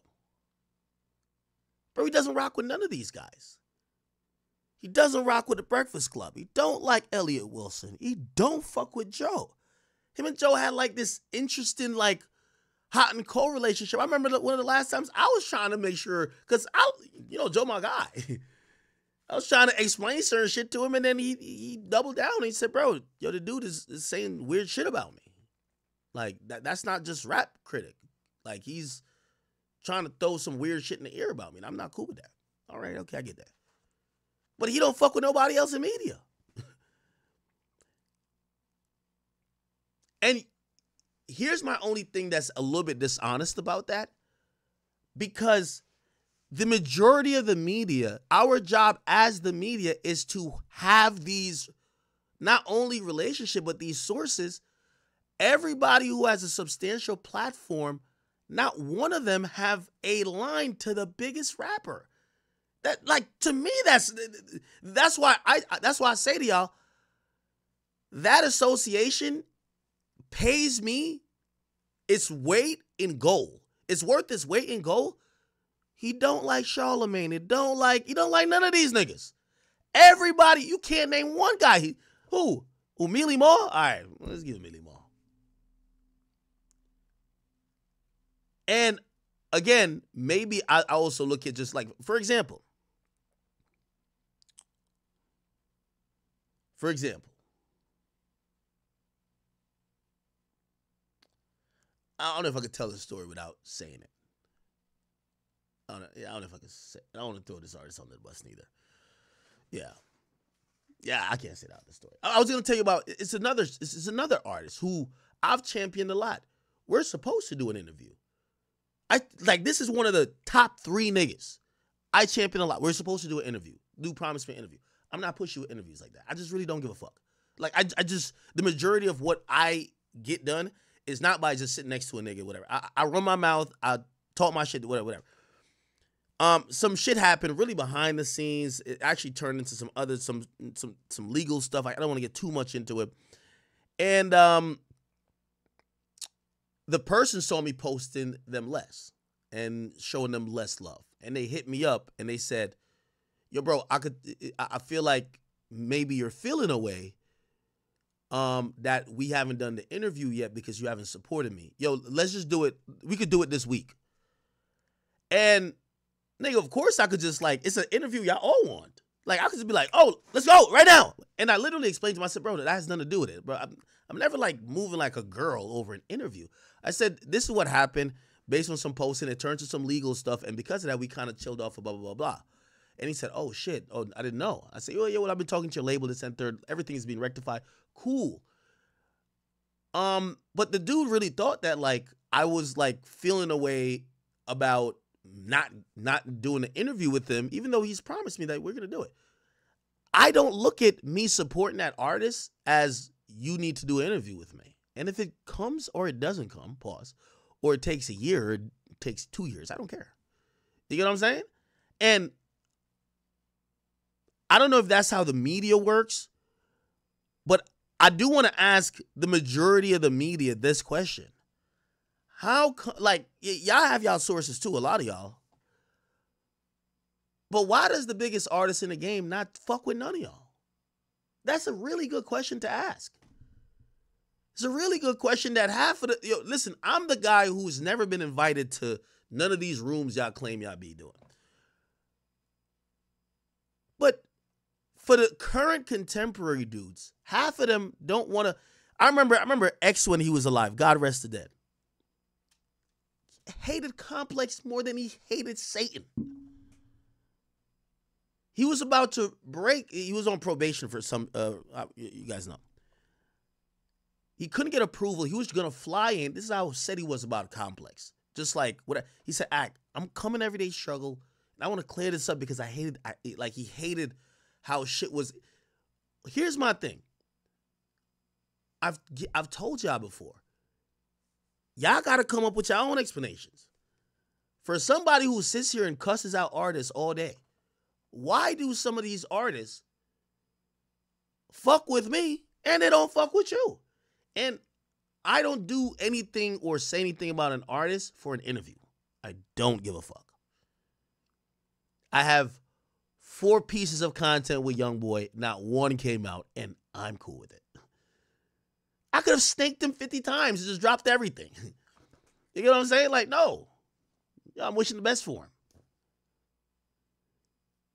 Bro, he doesn't rock with none of these guys. He doesn't rock with the Breakfast Club. He don't like Elliott Wilson. He don't fuck with Joe. Him and Joe had like this interesting like hot and cold relationship. I remember one of the last times I was trying to make sure because I, you know, Joe my guy. I was trying to explain certain shit to him, and then he he doubled down. And he said, "Bro, yo, the dude is, is saying weird shit about me. Like that that's not just rap critic. Like he's trying to throw some weird shit in the ear about me, and I'm not cool with that. All right, okay, I get that. But he don't fuck with nobody else in media. and here's my only thing that's a little bit dishonest about that, because the majority of the media, our job as the media is to have these not only relationship but these sources. Everybody who has a substantial platform, not one of them have a line to the biggest rapper. That like to me that's that's why I that's why I say to y'all that association pays me its weight in gold. It's worth its weight in gold. He don't like Charlemagne. He don't like he don't like none of these niggas. Everybody, you can't name one guy. He, who? Mealy Moore? All right, let's give Mealy Moore. And again, maybe I, I also look at just like, for example, for example, I don't know if I could tell this story without saying it. I don't know, yeah, I don't know if I can say. I don't want to throw this artist on the bus neither. Yeah, yeah, I can't say that the story. I was gonna tell you about. It's another. It's, it's another artist who I've championed a lot. We're supposed to do an interview. I like this is one of the top three niggas. I champion a lot. We're supposed to do an interview. Do promise me an interview. I'm not pushing with interviews like that. I just really don't give a fuck. Like I, I just the majority of what I get done is not by just sitting next to a nigga, whatever. I, I run my mouth. I talk my shit, whatever, whatever. Um, some shit happened really behind the scenes. It actually turned into some other some some some legal stuff. I don't want to get too much into it. And um, the person saw me posting them less and showing them less love, and they hit me up and they said, "Yo, bro, I could. I feel like maybe you're feeling a way." Um, that we haven't done the interview yet because you haven't supported me. Yo, let's just do it. We could do it this week. And nigga, of course I could just like it's an interview y'all all want. Like I could just be like, oh, let's go right now. And I literally explained to myself, bro, that has nothing to do with it. Bro, I'm, I'm never like moving like a girl over an interview. I said, this is what happened based on some posting. It turned to some legal stuff, and because of that, we kind of chilled off. Blah blah blah blah. And he said, oh shit, oh I didn't know. I said, oh yeah, well I've been talking to your label, this and third. Everything is being rectified. Cool. Um, but the dude really thought that like I was like feeling a way about not not doing an interview with him, even though he's promised me that we're gonna do it. I don't look at me supporting that artist as you need to do an interview with me. And if it comes or it doesn't come, pause, or it takes a year it takes two years, I don't care. You get what I'm saying? And I don't know if that's how the media works, but I do want to ask the majority of the media this question. How, like, y'all have y'all sources too, a lot of y'all. But why does the biggest artist in the game not fuck with none of y'all? That's a really good question to ask. It's a really good question that half of the yo, listen, I'm the guy who's never been invited to none of these rooms y'all claim y'all be doing. But for the current contemporary dudes, half of them don't want to. I remember, I remember X when he was alive. God rest the dead. Hated Complex more than he hated Satan. He was about to break. He was on probation for some. Uh, you guys know. He couldn't get approval. He was gonna fly in. This is how said he was about Complex. Just like what he said. Act. I'm coming everyday struggle. And I want to clear this up because I hated. I, like he hated how shit was. Here's my thing. I've I've told y'all before. Y'all got to come up with your own explanations. For somebody who sits here and cusses out artists all day, why do some of these artists fuck with me and they don't fuck with you? And I don't do anything or say anything about an artist for an interview. I don't give a fuck. I have four pieces of content with Young Boy. Not one came out, and I'm cool with it. I could have snaked him 50 times and just dropped everything. You know what I'm saying? Like, no. I'm wishing the best for him.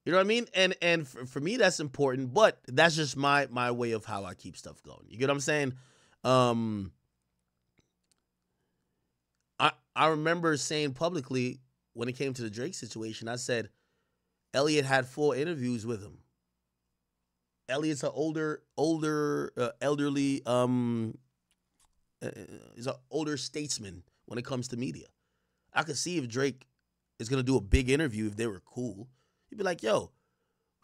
You know what I mean? And and for, for me that's important, but that's just my my way of how I keep stuff going. You get what I'm saying? Um I I remember saying publicly when it came to the Drake situation, I said Elliott had four interviews with him. Elliott's an older, older, uh, elderly, um, uh, he's an older statesman when it comes to media. I could see if Drake is gonna do a big interview if they were cool. He'd be like, "Yo,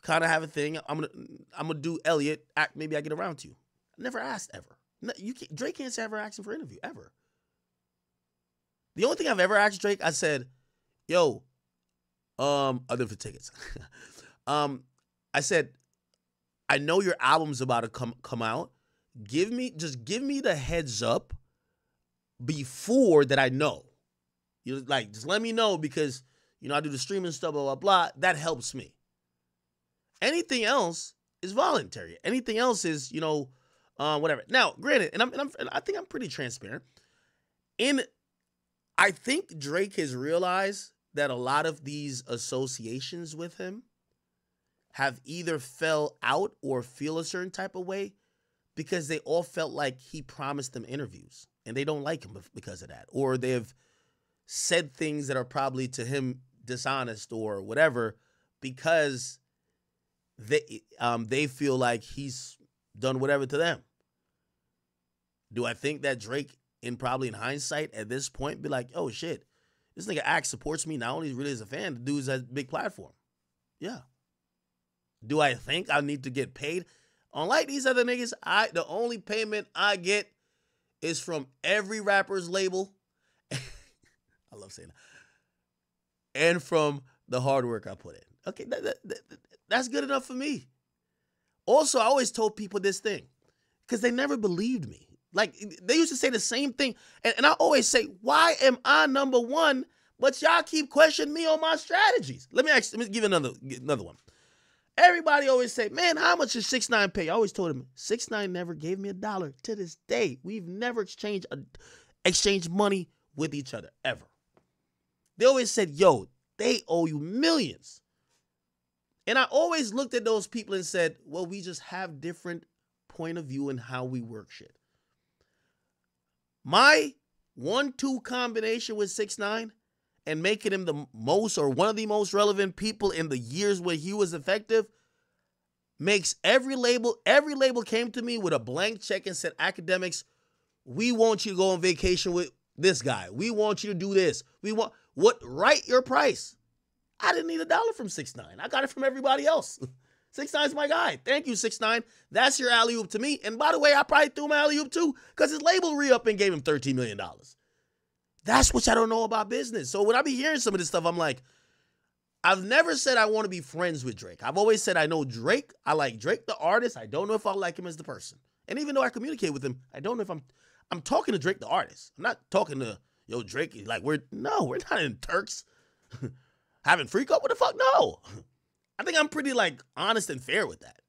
kind of have a thing. I'm gonna, I'm gonna do Elliott. Act, maybe I get around to you." Never asked ever. No, you can't, Drake can't say ever asking for interview ever. The only thing I've ever asked Drake, I said, "Yo, um, other for tickets, um, I said, I know your album's about to come come out. Give me just give me the heads up before that I know. You like just let me know because you know I do the streaming stuff, blah blah blah. That helps me. Anything else is voluntary. Anything else is you know uh, whatever. Now, granted, and I'm, and I'm and I think I'm pretty transparent. In I think Drake has realized that a lot of these associations with him have either fell out or feel a certain type of way because they all felt like he promised them interviews and they don't like him because of that. Or they've said things that are probably to him dishonest or whatever because they um they feel like he's done whatever to them. Do i think that drake in probably in hindsight at this point be like oh shit this nigga act supports me not only really as a fan the dude's a big platform yeah do i think i need to get paid unlike these other niggas i the only payment i get is from every rapper's label. I love saying that. And from the hard work I put in. Okay, that, that, that, that's good enough for me. Also, I always told people this thing because they never believed me. Like they used to say the same thing, and, and I always say, "Why am I number one?" But y'all keep questioning me on my strategies. Let me ask. Let me give another another one. Everybody always say, man, how much is six nine pay? I always told him six nine never gave me a dollar to this day. We've never exchanged a, exchanged money with each other ever. They always said, yo, they owe you millions. And I always looked at those people and said, well, we just have different point of view in how we work shit. My one-two combination with six nine and making him the most or one of the most relevant people in the years where he was effective makes every label every label came to me with a blank check and said Akademiks we want you to go on vacation with this guy. We want you to do this. We want what write your price. I didn't need a dollar from six nine. I got it from everybody else six nine's my guy thank you six nine that's your alley oop to me and by the way i probably threw my alley oop too because his label re-up and gave him 13 million dollars that's what I don't know about business. So when I be hearing some of this stuff, I'm like, I've never said I want to be friends with Drake. I've always said I know Drake. I like Drake the artist. I don't know if I like him as the person. And even though I communicate with him, I don't know if I'm I'm talking to Drake the artist. I'm not talking to yo Drake. Like we're no, we're not in Turks having freak up. What the fuck? No. I think I'm pretty like honest and fair with that.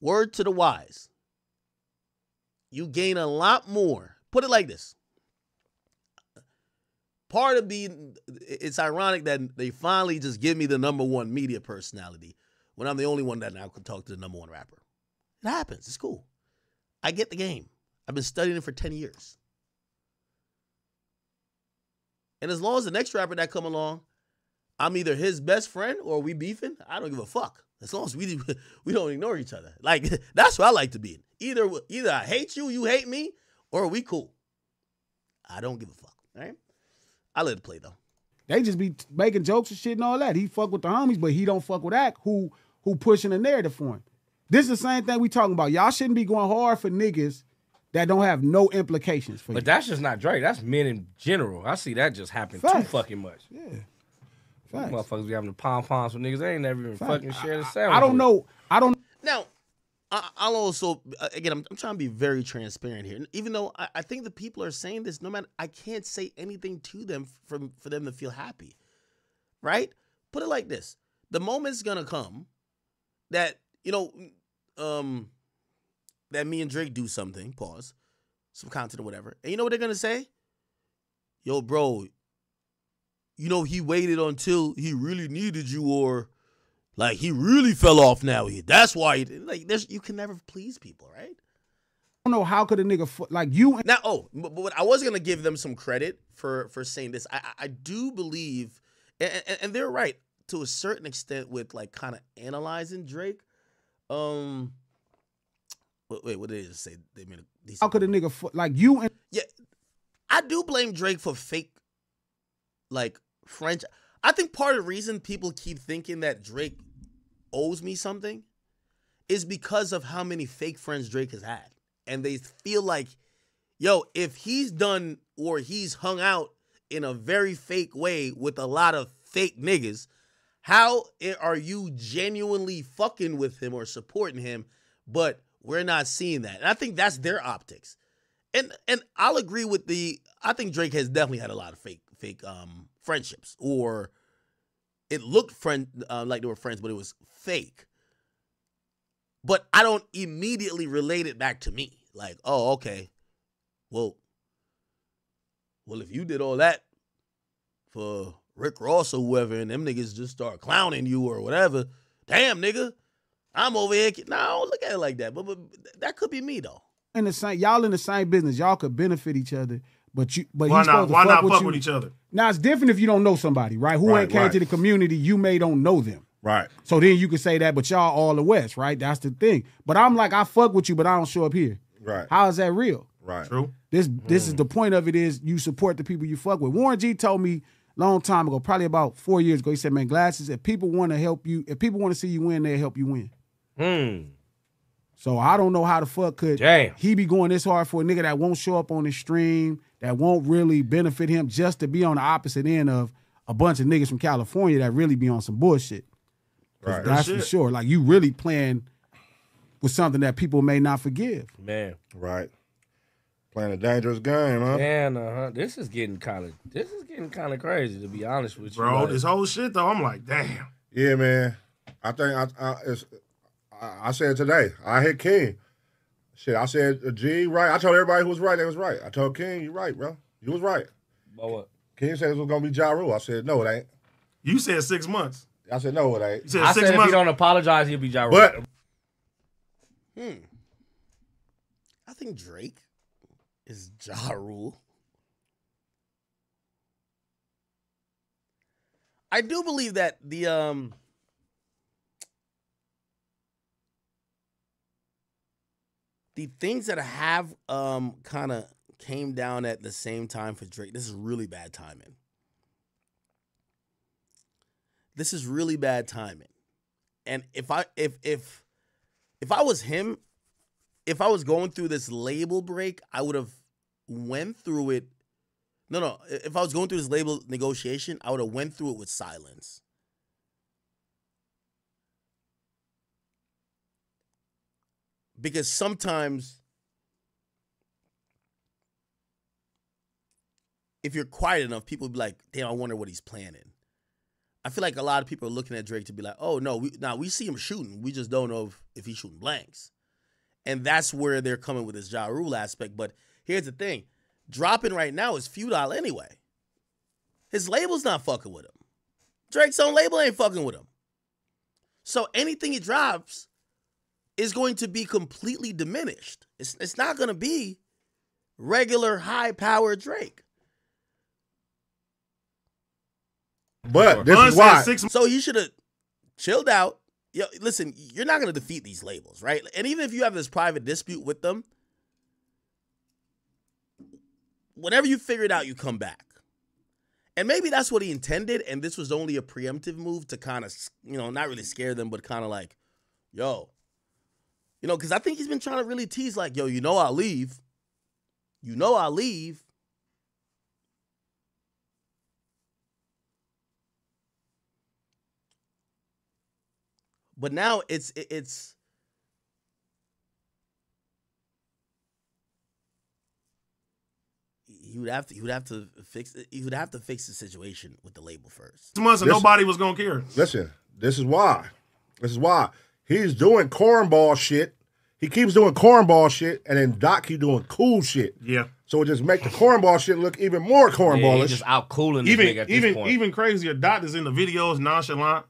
Word to the wise. You gain a lot more. Put it like this. Part of being it's ironic that they finally just give me the number one media personality when I'm the only one that now can talk to the number one rapper. It happens. It's cool. I get the game. I've been studying it for 10 years. And as long as the next rapper that come along, I'm either his best friend or we beefing, I don't give a fuck. As long as we we don't ignore each other. Like that's what I like to be. Either either I hate you, you hate me, or we cool. I don't give a fuck. Right? I let it play though. They just be making jokes and shit and all that. He fuck with the homies, but he don't fuck with Ak who who pushing the narrative for him. This is the same thing we talking about. Y'all shouldn't be going hard for niggas that don't have no implications for you. But that's just not Drake. That's men in general. I see that just happen too fucking much. yeah. Facts. Motherfuckers be having the pom poms with niggas. They ain't never even Facts. fucking share the sandwich. I don't with. know. I don't Now, I, I'll also uh, again. I'm, I'm trying to be very transparent here. Even though I, I think the people are saying this, no matter I can't say anything to them from for them to feel happy, right? Put it like this: the moment's gonna come that you know, um, that me and Drake do something. Pause, some content or whatever, and you know what they're gonna say? Yo, bro, you know he waited until he really needed you, or like he really fell off now. He that's why he like there's you can never please people, right? I don't know how could a nigga like you Now, oh, but, but I was gonna give them some credit for for saying this. I I, I do believe, and, and, and they're right to a certain extent with like kind of analyzing Drake. Um, wait, wait, what did they just say? They made a decent how could a nigga like you and yeah, I do blame Drake for fake, like French. I think part of the reason people keep thinking that Drake owes me something is because of how many fake friends Drake has had, and they feel like, yo, if he's done or he's hung out in a very fake way with a lot of fake niggas, how are you genuinely fucking with him or supporting him? But we're not seeing that, and I think that's their optics and and I'll agree with the. I think Drake has definitely had a lot of fake fake um friendships, or it looked friend uh, like they were friends, but it was fake. But I don't immediately relate it back to me. Like, oh, okay, well, well, if you did all that for Rick Ross or whoever, and them niggas just start clowning you or whatever, damn nigga, I'm over here. No, I don't look at it like that. But, but that could be me though. in the same y'all in the same business. Y'all could benefit each other, but you but Why he's not? supposed to Why fuck not with fuck you. with each other? Now it's different if you don't know somebody, right? Who Right, ain't came right. to the community, you may don't know them. Right. So then you can say that, but y'all all the West, right? That's the thing. But I'm like, I fuck with you, but I don't show up here. Right. How is that real? Right. True. This this is the point of it is you support the people you fuck with. Warren G told me a long time ago, probably about four years ago. He said, "Man, glasses. If people want to help you, if people want to see you win, they'll help you win." Hmm. So I don't know how the fuck could Damn. he be going this hard for a nigga that won't show up on his stream, that won't really benefit him, just to be on the opposite end of a bunch of niggas from California that really be on some bullshit. Right. That's for sure. Like you really playing with something that people may not forgive. Man. Right. Playing a dangerous game, huh? Man, uh huh. This is getting kind of this is getting kind of crazy to be honest with you. Bro, Like, this whole shit though, I'm like, damn. Yeah, man. I think I I, it's, I, I said today. I hit King. Shit, I said uh, G right. I told everybody who was right. They was right. I told King, you right, bro. You was right. but what? King said it was gonna be Ja Rule. I said no, it ain't. You said six months. I said no, it ain't. You said I six said if he don't apologize, he'll be Ja Rule. But Hmm. I think Drake is Ja Rule. I do believe that the um the things that have um kind of came down at the same time for Drake. This is really bad timing. This is really bad timing. And if I if if if I was him, if I was going through this label break, I would have went through it. No, no. If I was going through this label negotiation, I would have went through it with silence. Because sometimes if you're quiet enough, people be like, "Damn, I wonder what he's planning." I feel like a lot of people are looking at Drake to be like, "Oh no, we now we see him shooting. We just don't know if, if he's shooting blanks." And that's where they're coming with this Ja Rule aspect. But here's the thing dropping right now is futile anyway. His label's not fucking with him. Drake's own label ain't fucking with him. So anything he drops is going to be completely diminished. It's, it's not going to be regular high powered Drake. But this Bun is why. six So you should have chilled out. Yo, listen, you're not going to defeat these labels, right? And even if you have this private dispute with them, whenever you figure it out, you come back. And maybe that's what he intended, and this was only a preemptive move to kind of, you know, not really scare them, but kind of like, yo, you know, because I think he's been trying to really tease, like, yo, you know, I'll leave. You know, I'll leave. But now it's it's he would have to he would have to fix he would have to fix the situation with the label first. months and nobody was gonna care. Listen, this is why. This is why he's doing cornball shit. He keeps doing cornball shit, and then Dot keep doing cool shit. Yeah. So it just make the cornball shit look even more Yeah, cornballish. he's just out cooling this Even nigga at this even point. even crazier. Dot is in the videos nonchalant.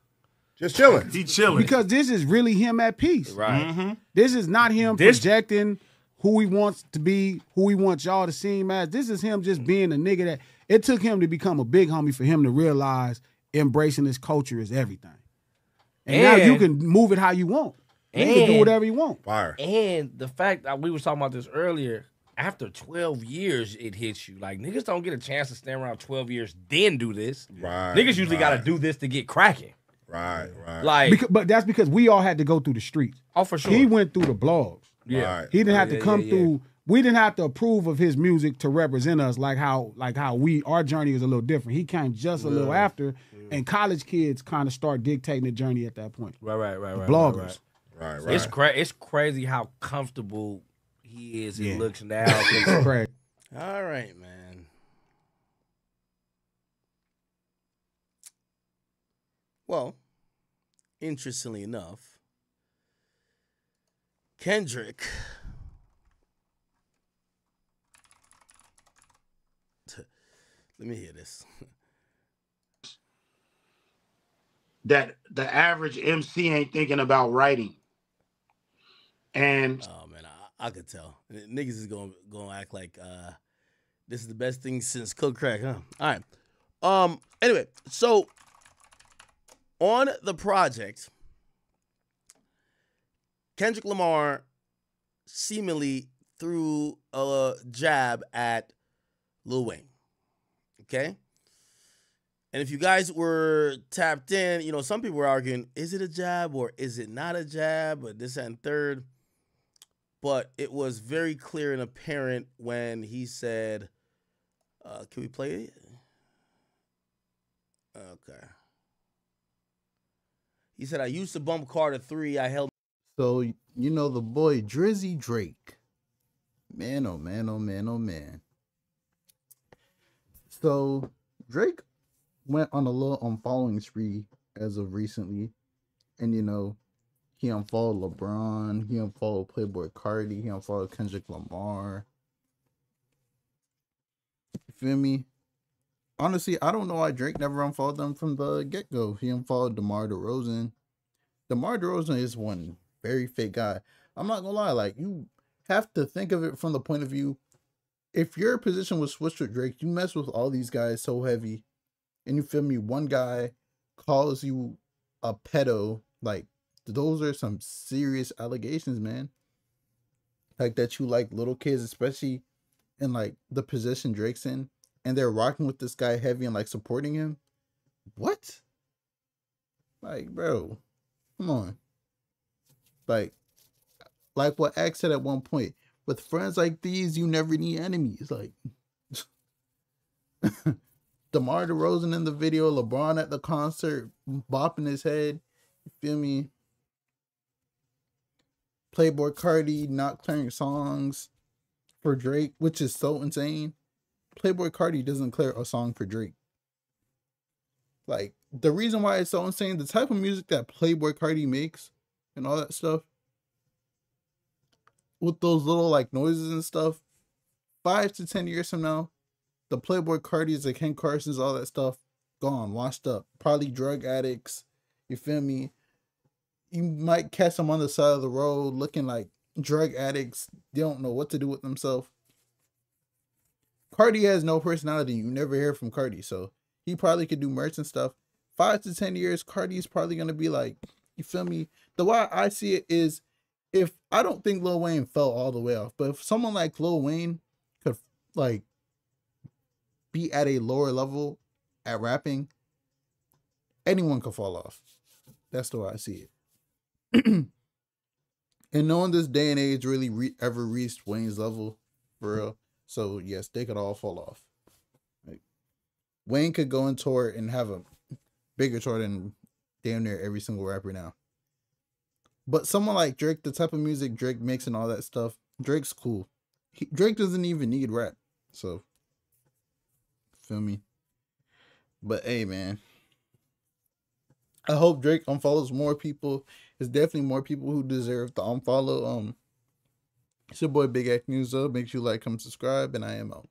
just chilling. He chilling. Because this is really him at peace. right. Mm-hmm. This is not him This- projecting who he wants to be, who he wants y'all to see him as. This is him just being a nigga that it took him to become a big homie for him to realize embracing this culture is everything. And, now you can move it how you want. You can do whatever you want. Fire. And the fact that we was talking about this earlier, after 12 years, it hits you. Like niggas don't get a chance to stand around 12 years, then do this. Right. Niggas usually got to do this to get cracking. Right. Right. Like, Because, but that's because we all had to go through the streets. oh for sure. He went through the blogs. yeah. Right. He didn't oh, have Yeah, to come yeah, yeah. through. We didn't have to approve of his music to represent us like how like how we our journey was a little different. He came just a little after, and college kids kind of start dictating the journey at that point. Right, right, right, right. Bloggers. Right, Right. right. Right. It's cra- It's crazy how comfortable he is. Yeah. He looks now. 'cause Craig. All right, man. Well, interestingly enough, Kendrick Let me hear this. that the average MC ain't thinking about writing. And Oh man, I, I could tell. Niggas is gonna gonna act like uh this is the best thing since cook crack, huh? All right. Um. Anyway, so on the project, Kendrick Lamar seemingly threw a jab at Lil Wayne. Okay. And if you guys were tapped in, you know, some people were arguing, is it a jab or is it not a jab or this and third? But it was very clear and apparent when he said, uh, can we play it? Okay. He said, I used to bump Carter 3. I held So you know the boy Drizzy Drake. Man, oh man, oh man, oh man. So Drake went on a little unfollowing spree as of recently, and you know he unfollowed LeBron, he unfollowed Playboi Carti, he unfollowed Kendrick Lamar. You feel me? Honestly, I don't know why Drake never unfollowed them from the get go. He unfollowed DeMar DeRozan. DeMar DeRozan is one very fake guy. I'm not gonna lie, like you have to think of it from the point of view. If your position was switched with Drake, you mess with all these guys so heavy, and you feel me. One guy calls you a pedo, like those are some serious allegations, man. Like that you like little kids, especially in like the position Drake's in, and they're rocking with this guy heavy and like supporting him. What? Like, bro, come on. Like, like what X said at one point, with friends like these, you never need enemies. Like, DeMar DeRozan in the video, LeBron at the concert, bopping his head. You feel me? Playboi Carti not clearing songs for Drake, which is so insane. Playboi Carti doesn't clear a song for Drake. Like, the reason why it's so insane, the type of music that Playboi Carti makes and all that stuff, with those little like noises and stuff, five to ten years from now, the Playboi Cartis, the Ken Carsons, all that stuff, gone, washed up. Probably drug addicts. You feel me? You might catch them on the side of the road looking like drug addicts. They don't know what to do with themselves. Carti has no personality. You never hear from Carti, so he probably could do merch and stuff. Five to ten years, Carti Carti's probably gonna be like, you feel me? The way I see it is, if I don't think Lil Wayne fell all the way off, but if someone like Lil Wayne could like be at a lower level at rapping, anyone could fall off. That's the way I see it. and no one this day and age really re- ever reached Wayne's level for real. So yes, they could all fall off. Like Wayne could go on tour and have a bigger tour than damn near every single rapper now. But someone like Drake, the type of music Drake makes and all that stuff, Drake's cool. He, Drake doesn't even need rap. So feel me? But hey man. I hope Drake unfollows more people. There's definitely more people who deserve to unfollow. Um it's your boy Big Ak News. Though. Make sure you like, comment, subscribe, and I am out.